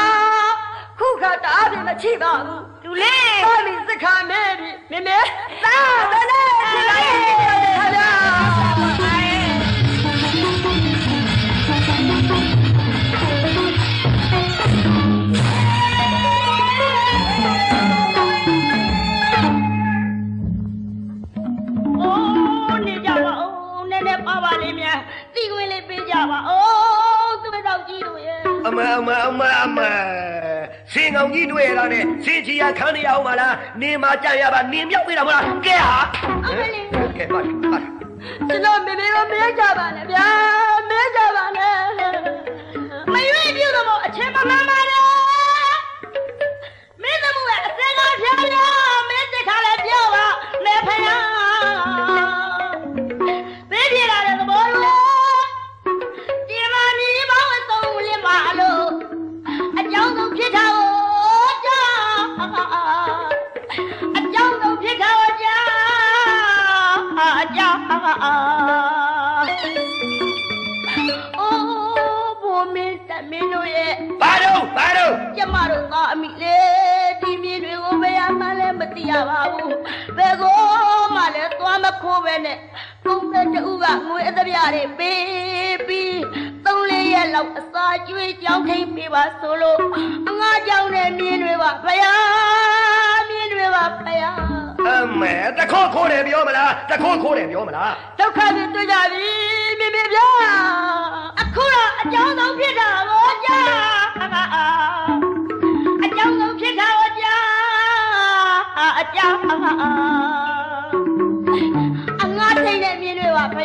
ခုခါတအားပြမရှိပါဘူးလူလေးပါပြီစခါမဲပြီမေမေသာတနာရှိပါရဲ့ခဗျာအိုးနေကြပါဦးနည်းနည်းပါပါလေးများတီခွင်းလေးပေးကြပါဦးသူမတော်ကြီးတို့ရဲ့အမအမအမအမ စင်ကောင်ကြီးတွေ့ရတာနဲ့စင်ချီရခန်းနေရအောင်မလားနေမှာကြံရပါနေမြောက်ပေးတာမလားကဲဟာအမလေးကဲပါပါကျွန်တော်မေမေကိုမဲကြပါနဲ့ဗျာမဲကြပါနဲ့မရွေးပြုလို့မို့အချင်းမမှန်ပါနဲ့မင်းသမီးရဲ့အစင်တော်ဖြားရမင်းတစ်ခါလည်းပြောပါမဲဖယားဘေးပြေလာတဲ့သဘောလို့ဒီမှာမြေပေါင်းအစုံလင်းပါလို့အကြောင်းဆုံးဖြစ်တာ အိုးဘုမင်းတမင်းတို့ရဲ့ဘာတော့ဘာတော့ကျမတို့သားအမိလေဒီမြေတွေကိုဘယ်ရမှလည်းမသိရပါဘူးဘယ်ကိုမှလည်းသွားမခိုးပဲနဲ့ပုံသက်တူကငွေအသပြားတွေပေးပြီးသုံးလေးရက်လောက်အစာကျွေးကြောင်းထိန်ပေးပါဆိုလို့အငါကြောင့်နဲ့မြင်းတွေပါဖယားမြင်းတွေပါဖယား အမေတခိုးခိုးတယ်ပြောမလားတခိုးခိုးတယ်ပြောမလားဒုက္ခတွေတွေ့ကြပြီမြင်မြင်ပြအခုတော့အကြောင်းဆုံးဖြစ်တာကိုကြာအကြောင်းဆုံးဖြစ်တာကိုကြာအကြောင်းအငါထိတ်တဲ့မြင်တွေပါဖ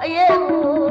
ခင်တော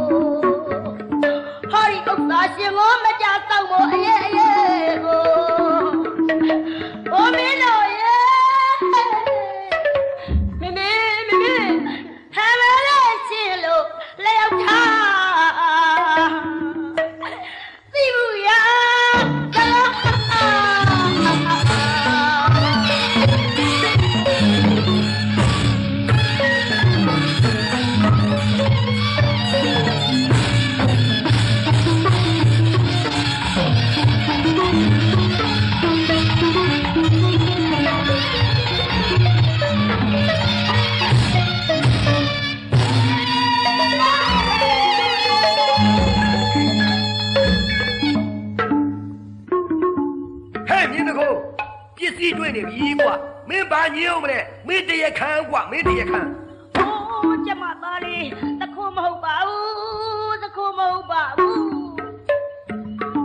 မင်းဘာညင်းအောင်မလဲမင်းတရခမ်းကွာမင်းတရခမ်း။အိုးကျမသားလေးတခုမဟုတ်ပါဘူးတခုမဟုတ်ပါဘူး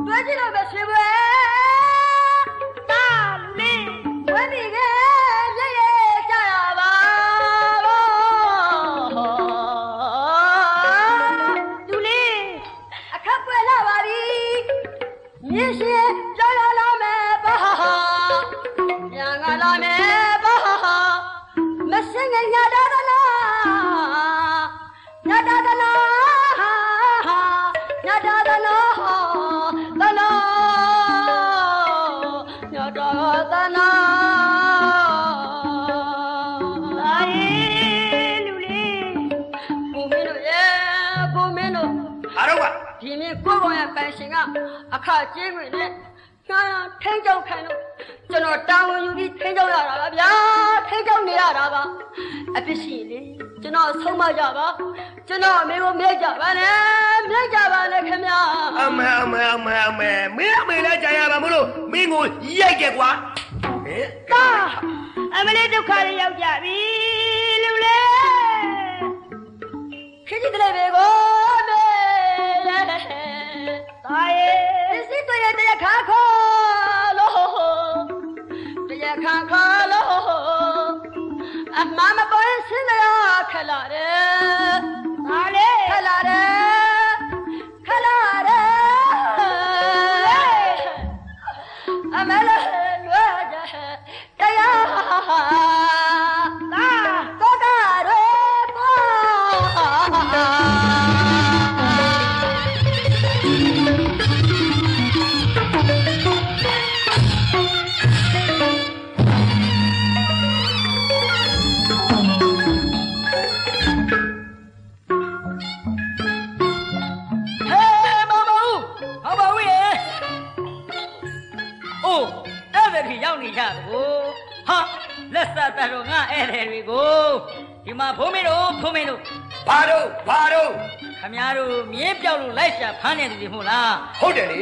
။တွေ့ကြည့်လို့ပဲရှ ခကျင်းဝင်နဲ့ငါထိန်းကြောက်ခံလို့ကျွန်တော်တာဝန်ယူပြီးထိန်းချုပ်ရတာပါဗျာထိန်းချုပ်နေရတာပါအဖြစ်ရှိလေကျွန်တော်ဆုံးမကြပါကျွန်တော်အမေကိုမြဲကြပါနဲ့မြဲကြပါနဲ့ခင်ဗျာအမေအမေအမေအမေမင်းအမေလည်းကြာရပါမလို့မင်းကိုရိုက်ကြကွာဟဲ့ကာအမလေးဒုက္ခတွေရောက်ကြပြီလူလေးခကြီးတလေးပဲကိုမေတာရဲ့စစ်တရဲ့တရခါခေါ်လို့တရခါခေါ်လို့အမ မပေါ်ရင်ဆင်းရခလာတယ်ဒါလေခလာတ မြင်းပြောက်လို့လိုက်ရှာဖမ်းနေတယ်ဒီမဟုတ်လားဟုတ်တယ်လေ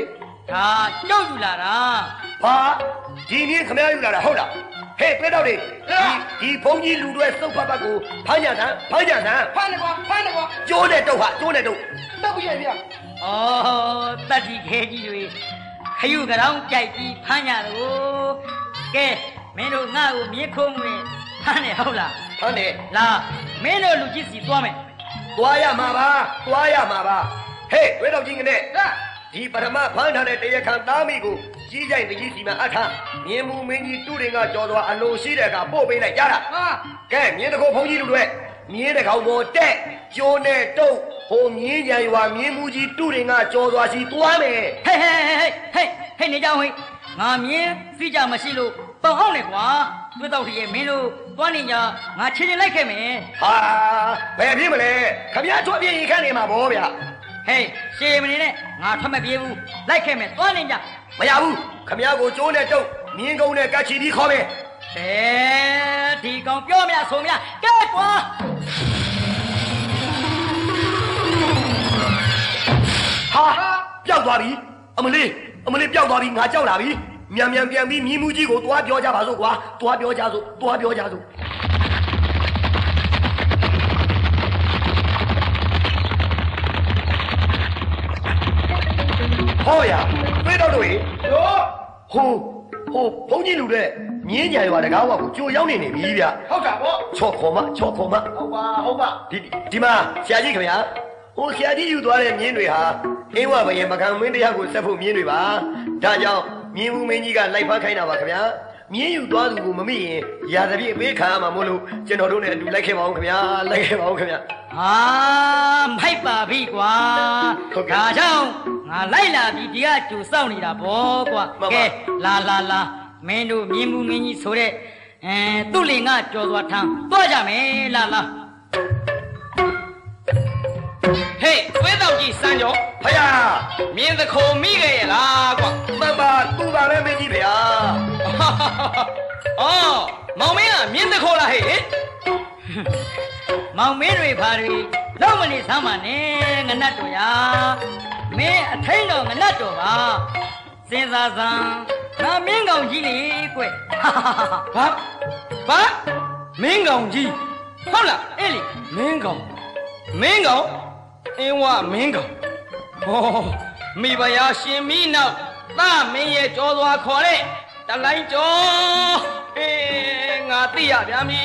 ဒါကြောက်ယူလာတာဘာဒီမြင်းခမရယူလာတာဟုတ်လားဟဲ့တွေ့တော့လေဒီဒီဘုံကြီးလူတွေစုပ်ဖတ်ပတ်ကိုဖမ်းကြစမ်းဖမ်းကြစမ်းဖမ်းတယ်ကွာဖမ်းတယ်ကွာကျိုးတဲ့တုတ်ဟာကျိုးတဲ့တုတ်တော့ပြည့်ပြဩတတ်တီခဲကြီးတွေခယူကရောင်းကြိုက်ပြီးဖမ်းကြတော့ကဲမင်းတို့ငါ့ကိုမြင်းခုံးဝင်ဖမ်းနေဟုတ်လားဖမ်းတယ်လာမင်းတို့လူကြီးစီသွားမယ်သွားရမှာပါသွားရမှာပါ ဟဲ့တွေ့တော့ကြီးကနဲ့ဟာဒီပထမဖမ်းထားတဲ့တရားခံသားမိကိုကြီးကြိုင်တကြီးစီမံအထမြင်းမူမင်းကြီးတူရင်ကကြော်သွားအလိုရှိတဲ့ကပို့ပေးလိုက်ကြတာဟာကဲမြင်းတကုတ်ဘုန်းကြီးလူတွေမြင်းတကောင်ပေါ်တက်ကျိုးနဲ့တုတ်ဟိုမြင်းကြံရွာမြင်းမူကြီးတူရင်ကကြော်သွားစီသွားမယ်ဟဲ့ဟဲ့ဟဲ့ဟဲ့ဟဲ့နေကြဟိငါမြင်းစီကြမရှိလို့ပေါအောင်လေကွာတွေ့တော့ဒီမင်းတို့သွားနေကြငါချင်းချင်းလိုက်ခဲ့မယ်ဟာဘယ်ဖြစ်မလဲခမရထွက်ပြေးရင်ခန့်နေမှာဗောဗျာ ဟေးရှေမနေနဲ့ငါထွက်မပြေးဘူးလိုက်ခဲ့မယ်သွားနေကြမရဘူးခမရကိုကျိုးနဲ့တုတ်မြင်းကုန်းနဲ့ကတ်ချီပြီးခေါ်မယ်အဲဒီကောင်ပြောမရဆိုမရကဲကွာဟာပျောက်သွားပြီအမလေးအမလေးပျောက်သွားပြီငါကြောက်လာပြီမြန်မြန်ပြန်ပြီးမြင်းမူကြီးကိုသွားပြောကြပါစို့ကွာသွားပြောကြစို့သွားပြောကြစို့ ဟောရတွေ့တော့လို့ရေတို့ဟိုဟိုဘုန်းကြီးလူတဲ့မြင်းကြံရွာတကားဝါကိုကြိုရောက်နေနေပြီဗျဟုတ်တာပေါ့ချော့ခေါ်မချော့ခေါ်မဟုတ်ပါဟုတ်ပါဒီဒီမှာဆရာကြီးခင်ဗျာဟိုဆရာကြီးယူသွားတဲ့မြင်းတွေဟာအင်းဝဘရင်မခံမင်းတရားကိုဆက်ဖို့မြင်းတွေပါဒါကြောင့်မြင်းဦးမင်းကြီးကလိုက်ဖမ်းခိုင်းတာပါခင်ဗျာ မြင်းယူသွားသူကိုမမိရင်ရာသပြည့်အပေးခံရမှာမို့လို့ကျွန်တော်တို့နဲ့အတူလိုက်ခဲ့ပါအောင်ခင်ဗျာလိုက်ခဲ့ပါအောင်ခင်ဗျာဟာမိုက်ပါပြီကွာဟုတ်ကဲ့ဒါကြောင့်ငါလိုက်လာပြီးဒီကကြိုစောင့်နေတာဗောကွာမှန်ပါကဲလာလာလာမင်းတို့မြင်းမှုမင်းကြီးဆိုတဲ့အဲသူ့လင်ကကြော်သွားထမ်းသွားကြမယ်လာလာဟေးဝဲတော့ကြီးစမ်းကြောဖယားမြင်းသခုံမိခဲ့ရလားကွာမှန်ပါသူ့ပါပဲမင်းကြီးဗျာ အော်မောင်မင်းကမြင်းသခိုးလားဟဲ့မောင်မင်းတွေဘာတွေလောက်မနေစမ်းပါနဲ့ငနတ်တော်ရာမင်းအထိန်တော်ငနတ်တော်ပါစဉ်းစားစမ်းငါမင်းကောင်ကြီးလေကွဘာဘာမင်းကောင်ကြီးဟုတ်လားအေးလေမင်းကောင်မင်းကောင်အင်းဝမင်းကောင်ဟောမိဘယာရှင်မီနောက်သားမင်းရဲ့ကြောသွားခေါ်တဲ့ တလိုင်းကြောအေးငါသိရဗျာမီ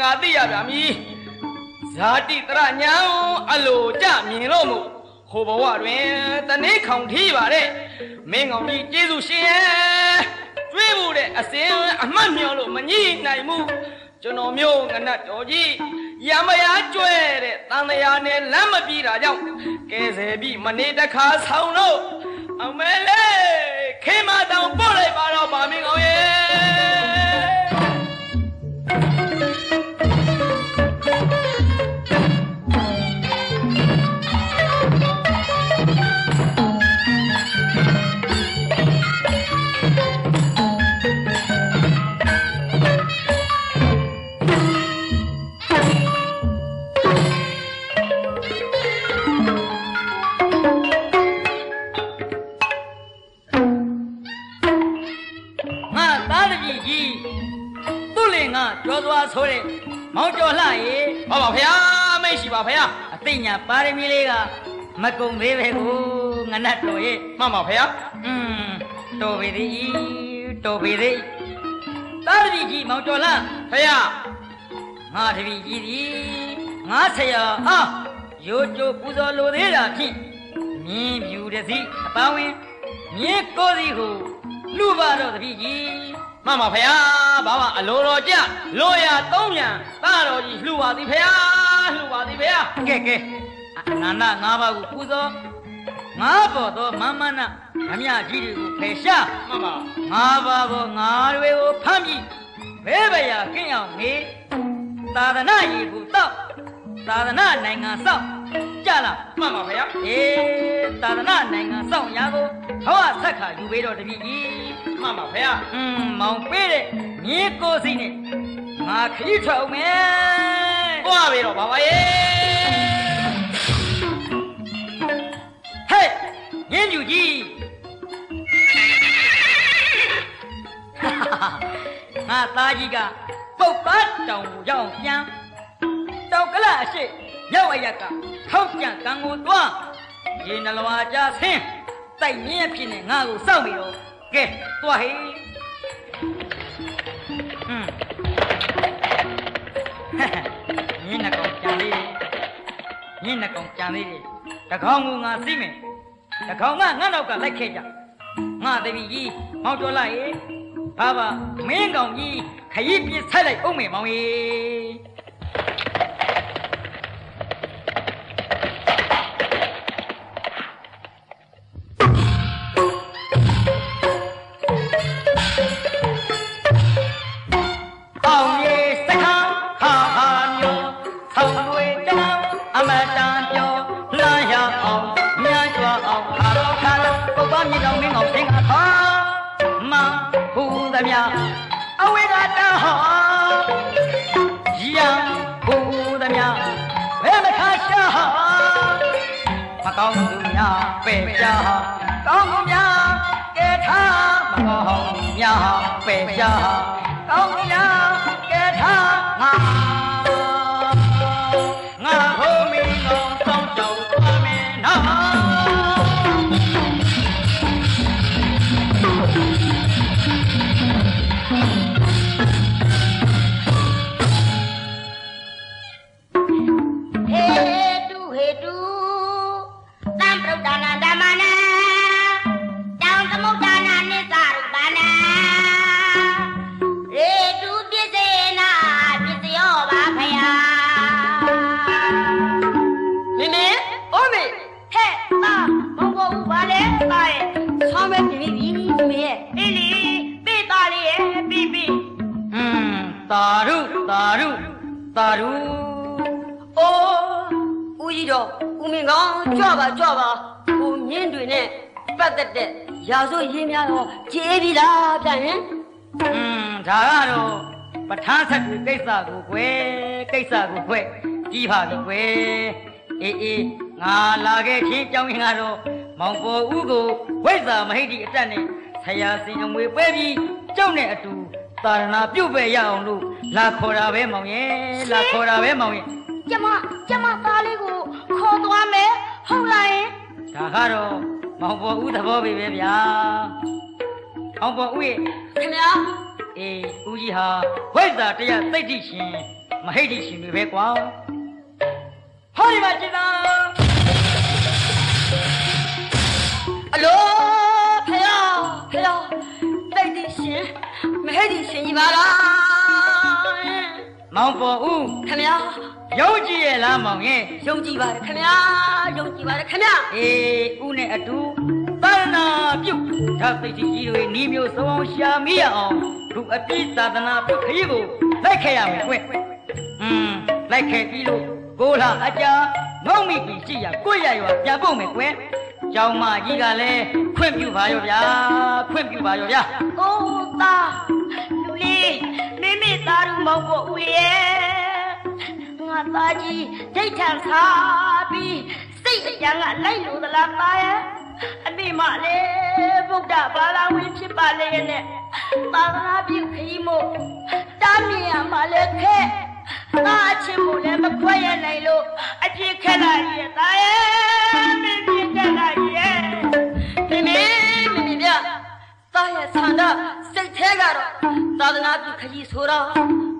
ငါသိရဗျာမီဇာတိတရညာအလိုကြမြင်လို့မို့ဟိုဘဝတွင်တနေ့ခေါင်ထီးပါတဲ့မင်းကောင်ကြီးကျေးဇူးရှင်ရဲ့ကျွေးမှုတဲ့အစင်အမှတ်မြော်လို့မငြိနိုင်ဘူးကျွန်တော်မျိုးငနတ်တော်ကြီးရမယာကျွဲတဲ့တန်တရားနဲ့လမ်းမပြေတာကြောင့်ကဲဆယ်ပြီးမနေ့တခါဆောင်တော့အမဲလေး ခေမတောင်ပို့လိုက်ပါတော့ဗာမင်းကောင်ရဲ့ မောင်ကျော်လှရေဟုတ်ပါဗျာမိတ်ရှိပါဗျာအသိညာပါရမီလေးကမကုံသေးပဲကိုငနတ်တော်ရဲ့မှန်ပါဗျာอืมတော်ပေသည်တော်ပေသည်တာတပည့်ကြီးမောင်ကျော်လှဗျာငါတပည့်ကြီးသည်ငါဆရာအားရိုးကျိုးပူဇော်လိုသေးတာဖြင့်မြင်းပြူတစီအပန်းဝင်မြင်းကိုစီကိုလူပါတော့တပည့်ကြီး မှန်ပါဗျာဘာမှအလိုတော်ကြလိုရသုံးပြန်သားတော်ကြီးလှူပါသည်ဗျာလှူပါသည်ဗျာကဲကဲအနန္တငါးပါးကိုပူဇော်ငါပေါ်သောမမနာဓမြကြီးတွေကိုဖယ်ရှားမှန်ပါငါးပါးပေါ်ငါတွေကိုဖမ်းပြီးဘဲဘရာကင်းအောင်နေသာသနာရေးကိုတောက်သာသနာနိုင်ငံစောင့်ကြလားမှန်ပါဗျာအေးသာသနာနိုင်ငံစောင့်ရာကို ဟောဆက်ခါယူပေးတော့တပည့်ကြီးမှန်ပါဗျာอืมမောင်ပေးတဲ့မြေကိုစိနဲ့ငါခရီးထွက်အောင်မယ်သွားပြီတော့ဘာပါရဲ့ဟဲ့ညင်းပြူကြီးငါသားကြီးကပုတ်ပတ်တောင်ကိုရောက်အောင်ပြန်တောက်ကလအရှိရောက်အရက်ကထောက်ကြံကံကိုတွားရေနှလွာကြဆင်း တိုက်မြင်းအဖြစ်နဲ့ငါကိုစောင့်ပြီးတော့ကဲတွားဟေးဟွန်းညင်းနှကောင်ကြံသေးတယ်ညင်းနှကောင်ကြံသေးတယ်တကောင်ကငါသိမယ်တကောင်ကငါနောက်ကလိုက်ခဲ့ကြငါတပည့်ကြီးမောင်ကျော်လိုက်ရေဘာဘာမင်းကောင်ကြီးခရီးပြစ်ဆက်လိုက်အောင်မယ်မောင်ကြီး စ္စကိုကွယ်ကိစ္စကိုခွဲ့ကြီးပါပြီကွယ်အေးအေးငါလာခဲ့ချင်းကြောင်းရင်ကတော့မောင်ပေါ်ဦးကိုဝိဇ္ဇာမဟိတိအတက်နဲ့ဆရာစင်အမွေပွဲပြီးကြောက်နဲ့အတူသာရဏပြုတ်ပဲရအောင်လို့လာခေါ်တာပဲမောင်ရဲ့လာခေါ်တာပဲမောင်ရဲ့ကျမကျမသားလေးကိုခေါ်သွားမယ်ဟုတ်လားယင်ဒါကတော့မောင်ပေါ်ဦးသဘောပဲပဲဗျာမောင်ပေါ်ဦးရဲ့ခင်ဗျာ အေးဦးကြီးဟာဝိဇ္ဇာတရားသိတိရှင်မဟိတိရှင်တွေပဲကွာဟောဒီမှာကျင်သာအလိုဖေယဖေယသိတိရှင်မဟိတိရှင်ကြီးပါလားမောင်ပေါ်ဦးခင်ဗျာယုံကြည်ရဲ့လားမောင်ရဲ့ယုံကြည်ပါတယ်ခင်ဗျာယုံကြည်ပါတယ်ခင်ဗျာအေးဦးနဲ့အတူသာသနာပြုတ်ဓာတ်သိတိကြီးတွေနီးမျိုးစုံအောင်ရှာမိရအောင် သူအပြည့်သာသနာပြုတ်ခရီးကိုလိုက်ခဲ့ရမယ်ကွอืมလိုက်ခဲ့ပြီလို့ကိုလာအကြာငုံမိပြီရှိရကိုရရွာပြန်ဖို့မယ်ကွကျောင်းမကြီးကလည်းခွင့်ပြုပါရောဗျာခွင့်ပြုပါရောဗျာအိုးသားလူလေးမိမိသားတို့မောင်ဖို့ဦးရဲ့ငါသားကြီးဒိဋ္ဌံခါပြီးစိတ်အကြံကလိုက်လို့သလားသားရဲ့အမိမလေးဗုဒ္ဓဘာသာဝင်ဖြစ်ပါလေရဲ့နဲ့ သာသနာပြုခရီးမို့တားမြင်ရမှာလေခဲ့သားအချင်းကိုလည်းမခွဲရနိုင်လို့အပြစ်ခက်လာရဲ့သားရဲ့မင်းပြစ်ခက်လာရဲ့မိမိမိမိဗျသားရဲ့ဆန္ဒစိတ်ထဲကတော့သာသနာပြုခကြီးဆိုတော့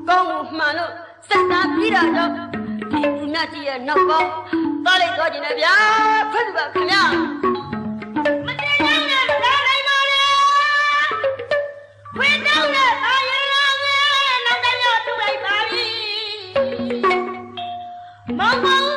ကောင်းမှုမှန်လို့စိတ်သားပြီးတာတော့ဒီဦးမြတ်ကြီးရဲ့နောက်ကောင်းသားလိုက်တော့ကျင်တယ်ဗျာခွင့်ပြုပါခင်ဗျာ ခွေး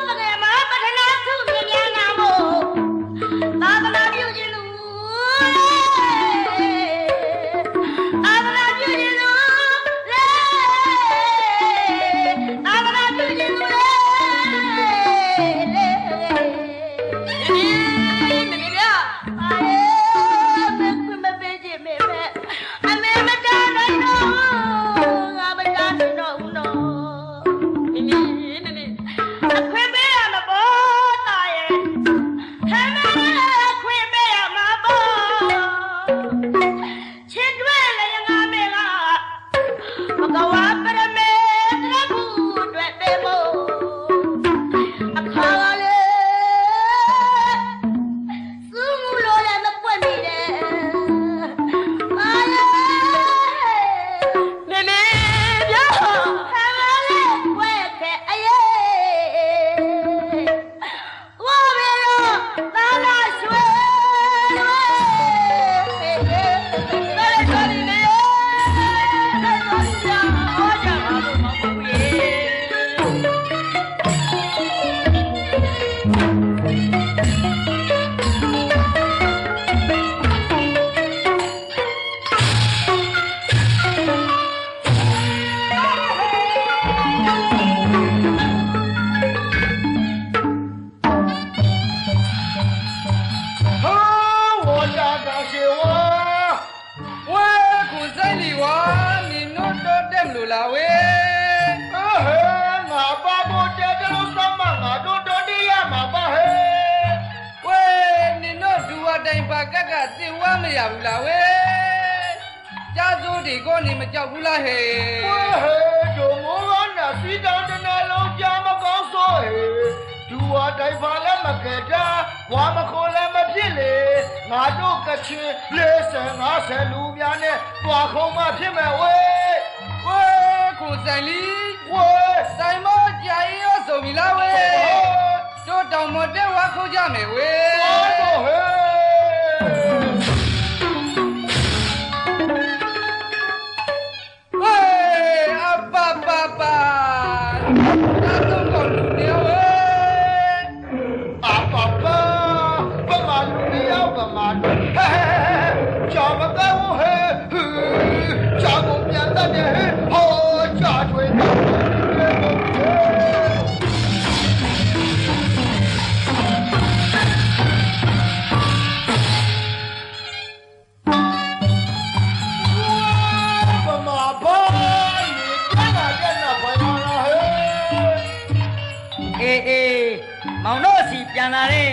န်လာတဲ့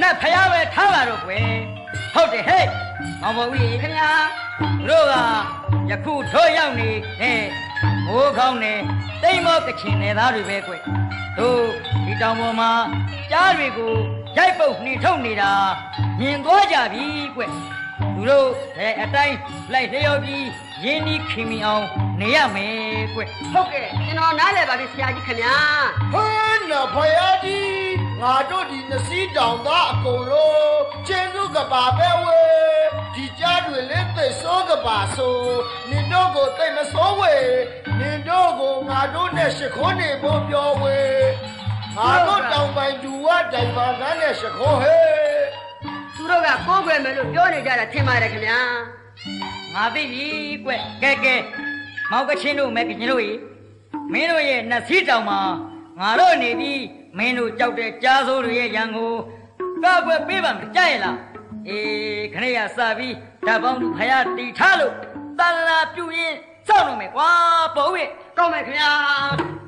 နတ်ဖျားပဲထားပါတော့ကွယ်ဟုတ်တယ်ဟဲ့မောင်ဘုံကြီးခင်ဗျာတို့ကယခုတို့ရောက်နေတဲ့မိုးခေါင်းနဲ့တိမ်မောကချင်နယ်သားတွေပဲကွယ်တို့ဒီတောင်ပေါ်မှာကြားတွေကိုရိုက်ပုတ်နှင်ထုတ်နေတာမြင်သွားကြပြီကွယ် သူတို့အဲအတိုင်းလိုက်လျော်ပြီးရင်းနှီးခင်မီအောင်နေရမယ်ကွယ်ဟုတ်ကဲ့ကျွန်တော်နားလည်ပါပြီဆရာကြီးခင်ဗျာဟန်းနဖယားကြီးငါတို့ဒီနစီတောင်သားအကုန်လုံးကျင်းစုကပါပဲဝဲဒီကြားတွေလေးသိဆိုးကပါဆိုနင်တို့ကိုသိမစိုးဝဲနင်တို့ကိုငါတို့နဲ့ရှ िख ိုးနေဖို့ပြောဝဲငါတို့တောင်ပိုင်ဒူဝတိုင်ပါကန်းနဲ့ရှ िख ိုးဟဲ သူတို့ကကိုးကွယ်မယ်လို့ပြောနေကြတာထင်ပါတယ်ခင်ဗျာငါသိပြီကွကဲကဲမောင်ကချင်းတို့မဲကချင်းတို့ရေမင်းတို့ရဲ့နှစည်းတောင်မှာငါတို့နေပြီးမင်းတို့ကြောက်တဲ့ကြားစိုးတွေရဲ့ရန်ကိုကောက်ွယ်ပေးပါမကြရဲ့လားအေးခနေ့ကစပြီးဓာတ်ပေါင်းသူဖယားတီထားလို့တန်လာပြူရင်စောင့်လို့မယ်ကွာပုံရဲ့ကောင်းမယ်ခင်ဗျာ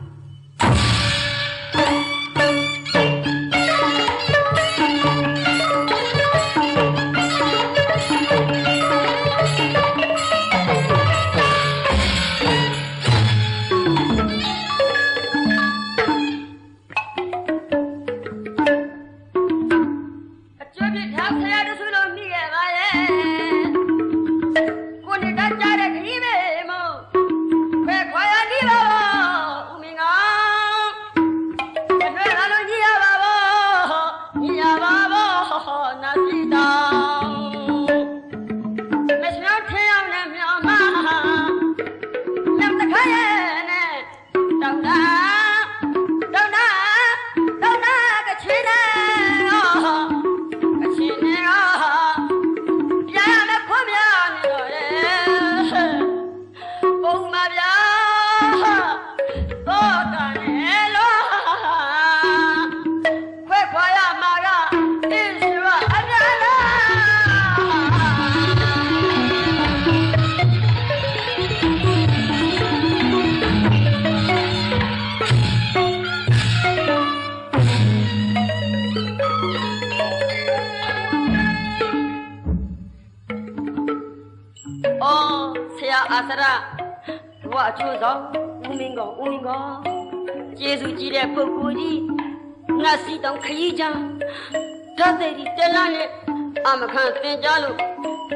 င်ကြားလို့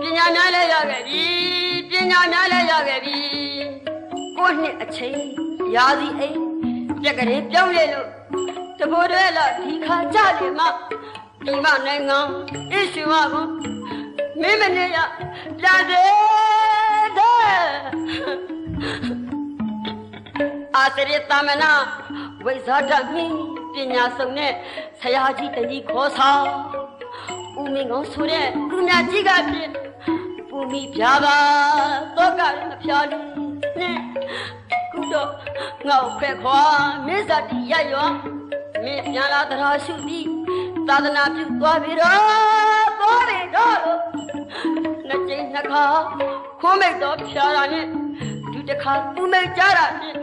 ပညာများလည်းရခဲ့ပြီပညာများလည်းရခဲ့ပြီကိုနှစ်အချိန်ရာစီအိမ်ပြက်ကလေးပြောင်းလေလို့တဘောတည်းလာဒီခါကြလေမှဒီမနိုင်ငံအစ်ရှင်ဝကိုမင်းမနေရပြန်တယ်တဲ့အာသရိတမနာဝိဇာတမင်းပညာဆုံးနဲ့ဆရာကြီးတကြီးခေါ်ဆောင် ဦးမင်းကောင်းဆိုတဲ့သူများကြီးကပြည့်ပူမိပြပါတော့ကလည်းမဖြာလို့နဲ့ကုတော့ငေါ့ဖက်ခွာမင်းစတိရရွာမင်းပြန်လာတရားရှုပြီးသာသနာပြုသွားပြီတော့ပေါ်ပြီတော့လို့နှစ်ကြိမ်နှစ်ခါခွန်မိတ်တော့ဖြာတာနဲ့ဒုတစ်ခါသူမိတ်ကြတာဖြင့်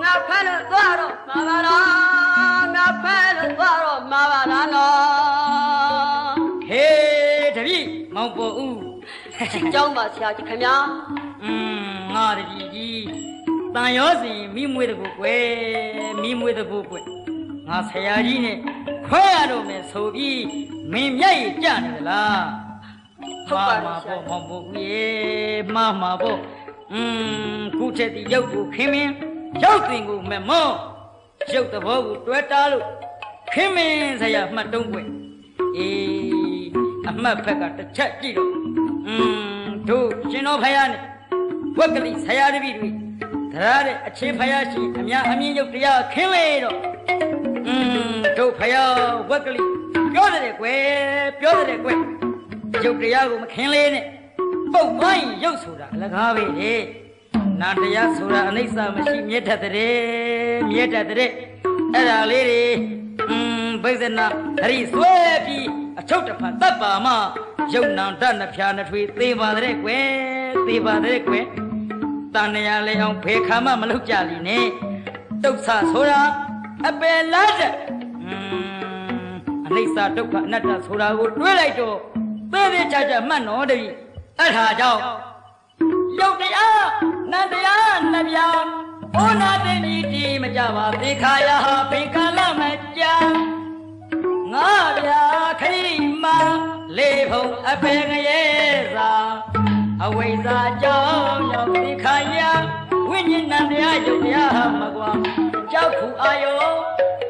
ငါဖက်လို့သွားတော့မှာပါလားငါဖက်လို့သွားတော့မှာပါလားနော်ဟေးတပ ည့်မောင်ပေါ်ဦး ကျောင်းပါဆရာကြီးခင်ဗျာ อืมငါတပည့်ကြီးတန်ရောစင်မိမွေးတကူကွယ်မိမွေးတကူကွယ်ငါဆရာကြီးနဲ့ခွဲရတော့မယ်ဆိုပြီးမင်းမျက်ရည်ကျနေသလား ဟုတ်ပါ မှာ ဘူးဆရာ ပေါ့မောင်ပေါ်ဦးရေမမှာပေါ့อืมခုချက်ဒီရုပ်ကိုခင်းမင်းရုပ်တင်ကိုမမောရုပ်သဘောကိုတွဲတားလို့ခင်းမင်းဆရာမှတ်တုံးကွယ်အေး အမှတ်ဖက်ကတစ်ချက်ကြည့်တော့อืมတို့ရှင်တော်ဖယားနဲ့ဝက်ကလေးဆရာတပည့်တွေတရားတဲ့အခြေဖယားရှိအများအမြင့်ရုပ်တရားခင်းလေတော့อืมတို့ဖယားဝက်ကလေးပြောတယ်ကွယ်ပြောတယ်ကွယ် ရုပ်တရားကိုမခင်လေးနဲ့ပုတ်သွားရင်ရုပ်ဆိုတာအလကားပဲလေနာတရားဆိုတာအနိစ္စမရှိမြဲတတ်တဲ့မြဲတတ်တဲ့အဲ့ဒါလေးတွေอืมဘိဇနာဟရိဆွဲပြီး အချုပ်တစ်ဖန်တပ်ပါမယုံနံတနှဖျားနှထွေသေးပါတဲ့ကွယ်သေးပါတဲ့ကွယ်တန်ရလေအောင်ဖေခါမမလုပ်ကြလိနဲ့တုတ်ဆဆိုတာအပယ်လားတဲ့อืมအနိစ္စဒုက္ခအနတ္တဆိုတာကိုတွေးလိုက်တော့သေးသေးချာချာမှတ်နော်တပည့်အဲ့ဒါကြောင့်ရုပ်တရားနတ်တရားနှပြဘုနာသိတိတီမကြပါသေခါယဟာဖေကာလမကြာ ငါဗျာခရိမလေးဖုံအပေငရဲသာအဝိဇ္ဇာကြောင့်ရောက်သေခါယဝိညာဉ်နံတရားယုတ်တရားမကွာကြောက်ခုအာယော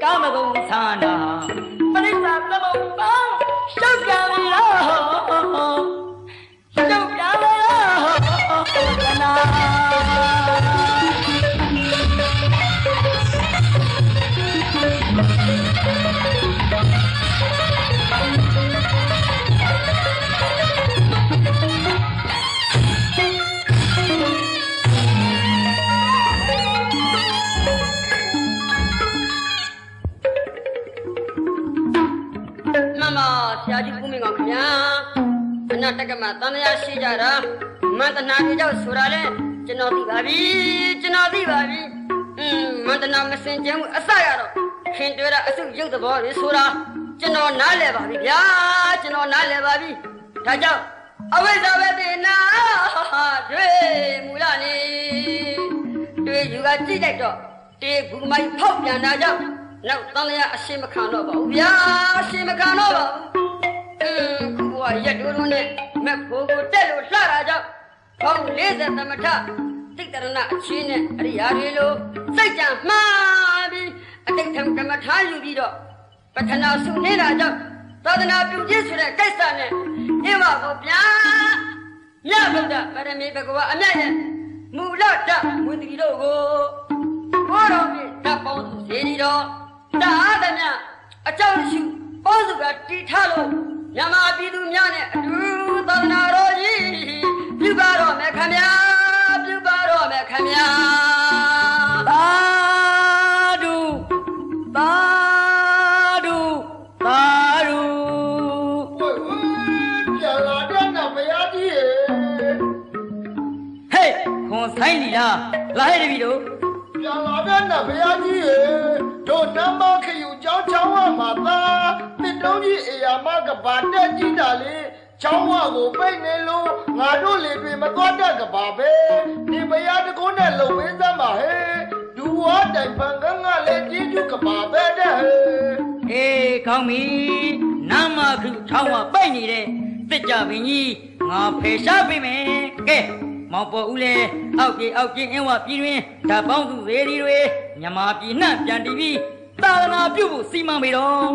ကာမဂုဏ်သာနာပရိစ္ဆာသမုပ္ပါရှောက်ပြ ဆရာကြီးဦးမင်းကောင်ခင်ဗျာအနာတက္ကမသံဃာရှိကြတာမန္တနာကြီးကြောင့်ဆိုတာလဲကျွန်တော်သိပါပြီကျွန်တော်သိပါပြီอืมမန္တနာမစင်ကြဲမှုအစရတော့ခင်တွေ့တာအစုရုပ်သဘောတွေဆိုတာကျွန်တော်နားလည်ပါပြီဗျာကျွန်တော်နားလည်ပါပြီဒါကြောင့်အဝိဇ္ဇာဝေဒေနာတွေ့မူလာနေတွေ့ယူကကြည့်လိုက်တော့တေဘူမိုင်းဖောက်ပြန်တာကြောင့်နောက်တန်လျာအရှိမခံတော့ပါဘူးဗျာအရှိမခံတော့ပါဘူးအင်း ခုဘဝရက်တိုးတိုးနဲ့မက်ဖို့ကိုတက်လို့လှတာကြောင့်ဘောင်း40သမထတိတ်တရဏအချင်းနဲ့အရိယာတွေလိုစိတ်ကြံမှားပြီးအတိတ်ထံကမ္မထာယူပြီးတော့ပထနာစုနေတာကြောင့်သာသနာပြုခြင်းဆိုတဲ့ကိစ္စနဲ့အင်းဝကိုဗျာမြတ်ဗုဒ္ဓဗရမေဘဂဝါအမြတ်ရဲ့မူလတဝိတ္တိတို့ကိုဘောတော်မြတ်တပ်ပေါင်းစုစေတီတော်တာအားသမျှအကြောင်းရှိပေါင်းစုကတီထားလို့ မြမပြည်သူများနဲ့အတူသာသနာတော်ကြီးပြုပါတော့မယ်ခမညာပြုပါတော့မယ်ခမညာသာဓုသာဓုသာဓုပြန်လာတော့နော်ဘုရားကြီးရေဟေးခွန်ဆိုင်လီလားလာဟဲ့တပည့်တို့ ပြန်လာတော့နော်ဘုရားကြီးရေတို့နမခယူကြောင်းချောင်းဝမှာသာတစ်တုံးကြီးအေယာမကဘာတက်ကြည့်တာလေချောင်းဝကိုပိတ်နေလို့ငါတို့လေတွေမသွားတတ်ကပါပဲဒီမယားတကုန်းနဲ့လုံမင်းသမ်းပါဟဲ့ဒူဝါတိုင်ပန်ကငါလည်းကြီးကျူးကပါပဲတဲ့ဟဲ့အေးကောင်းပြီနာမခုထောင်းဝပိတ်နေတဲ့တစ်ကြပင်ကြီးငါဖေရှားပေးမယ်ကဲ မောင်ပေါ်ဦးလေအောက်ပြေအောက်ပြေအင်းဝပြည်တွင်ဓာတ်ပေါင်းသူသေးဒီတွေမြမပြည်နှံ့ပြန်တီးပြီးသာသနာပြုဖို့စီမံပြီတော့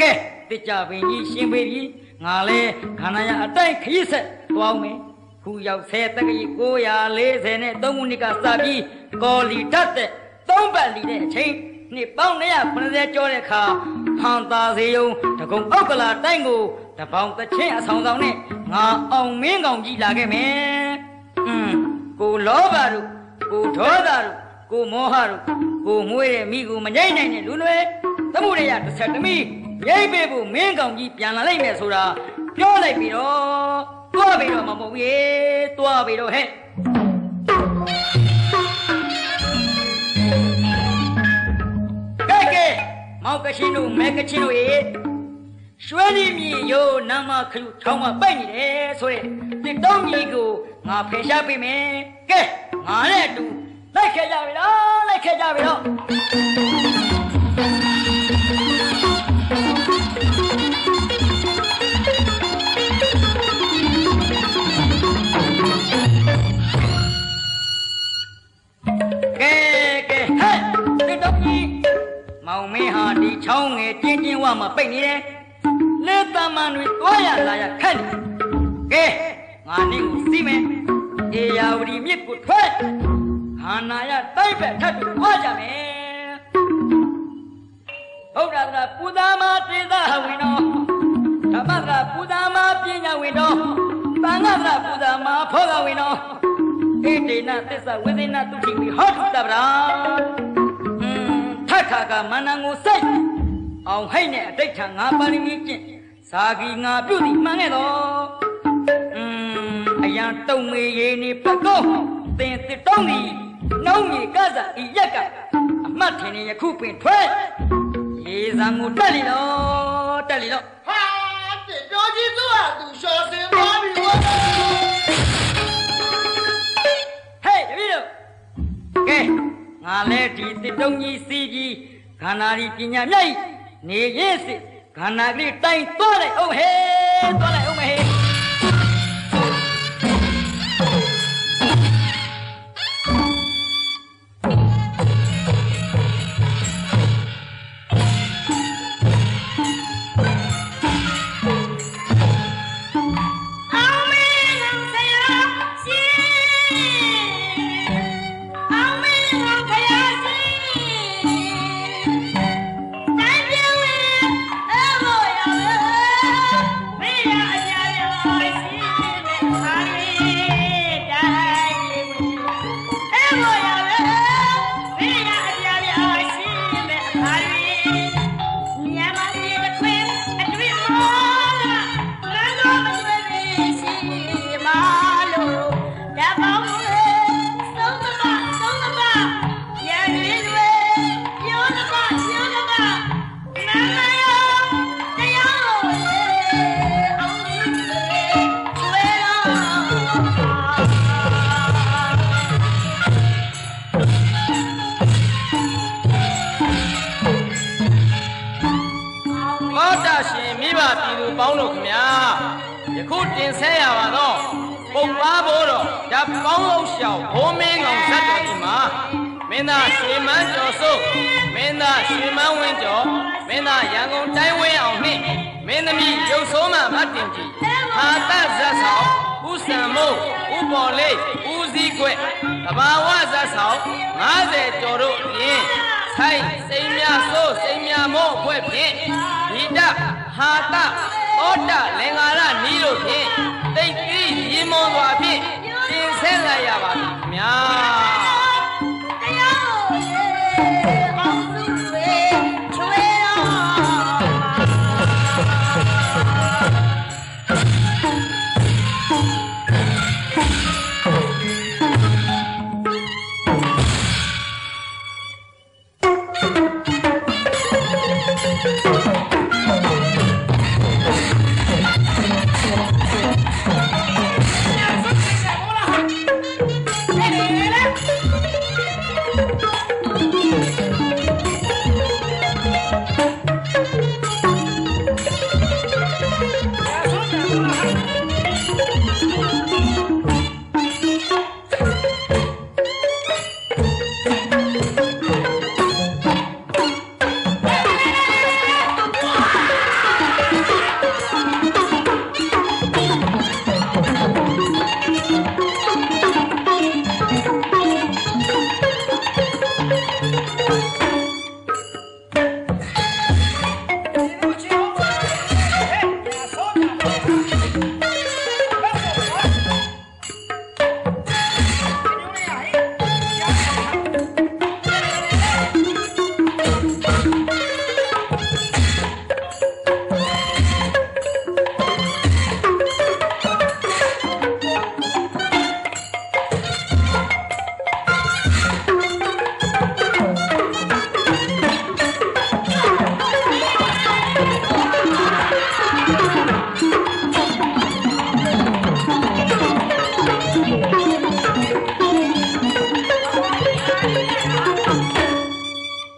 ကဲတစ်ကြပင်ကြီးရှင်းပေးပြီငါလဲခန္ဓာရအတိုင်းခရစ်ဆက်သွားအောင်မယ်ခုရောက်ဆယ်တက္ကကြီး940နဲ့3ခုနှစ်ကစပြီးကော်လီတတ်တဲ့သုံးပတ်လီတဲ့အချိန်နှစ်ပေါင်း190ကျော်တဲ့အခါဟန်သာစေယုံတကုံအောက်ကလာတိုင်းကိုတပေါင်းတစ်ချင်းအဆောင်ဆောင်နဲ့ငါအောင်မင်းကောင်ကြီးလာခဲ့မယ်။อืม ကိုလောဘတို့ကိုဒေါသတို့ကိုမောဟတို့ကိုမွေးတဲ့မိကိုမငိမ့်နိုင်တဲ့လူတွေသမှုရရတစ်ဆက်တမိရိပ်ပေးဖို့မင်းကောင်ကြီးပြန်လာလိုက်မယ်ဆိုတာပြောလိုက်ပြီးတော့တွားပြီးတော့မမဟုတ်ဘူးတွားပြီးတော့ဟဲ့ကဲကဲမောင်ကချင်းတို့မဲကချင်းတို့ရေရွှေလီမြေရိုးနမခလူထောင်းမပိုက်နေတယ်ဆိုတဲ့တစ်တောင်းကြီးကို ငါဖယ်ရှားပေးမယ်ကဲငါနဲ့အတူလိုက်ခဲ့ကြပြီလားလိုက်ခဲ့ကြပြီတော့ကဲကဲဟဲ့တစ်တောင်းကြီးမောင်မင်းဟာဒီချောင်းငယ်ကျင်းကျင်းဝမှာပိတ်နေတယ်။လက်တမန်တွေတွားရလာရခက်နေ။ကဲ ငါနေကိုစီးမယ်။အေယာဝတီမြစ်ကိုထွက်။ဟာနာယတိုက်ဖက်ထပ်ပြီးတွားကြမယ်။ဘုရားသာပူဇာမတေသဝင်တော်ဓမ္မသာပူဇာမပညာဝင်တော်သံဃာသာပူဇာမဖောကဝင်တော်ဣတိနသစ္စာဝိသေနတုတိဝိဟောတုတဗရာ။อืมထထကမန္တန်ကိုစိတ်အောင်ဟိတ်နဲ့အတိတ်ထငါပါရမီကျင့်ဇာဂီငါပြုသည်မှန်ခဲ့တော့ อืมအယံတုံမေရေနေပကောသင်တစ်တုံးသည်နှောင်းမြေကစားဤရက်ကအမှတ်ထင်နေယခုပင်ထွက်ရေစံကိုတက်လီတော့တက်လီတော့ဟာတဲ့တော်ကြီးသူ့ဟာသူရှော်စင်သွားပြီဝါဟေးတပည့်တို့ကဲငါလဲဒီတစ်တုံးကြီးစီးကြီးခန္ဓာဒီပညာမြတ်ဤနေရင်စစ်ခန္ဓာကလေးတိုင်းသွားလိုက်အောင်ဟဲ့သွားလိုက်အောင်ဟဲ့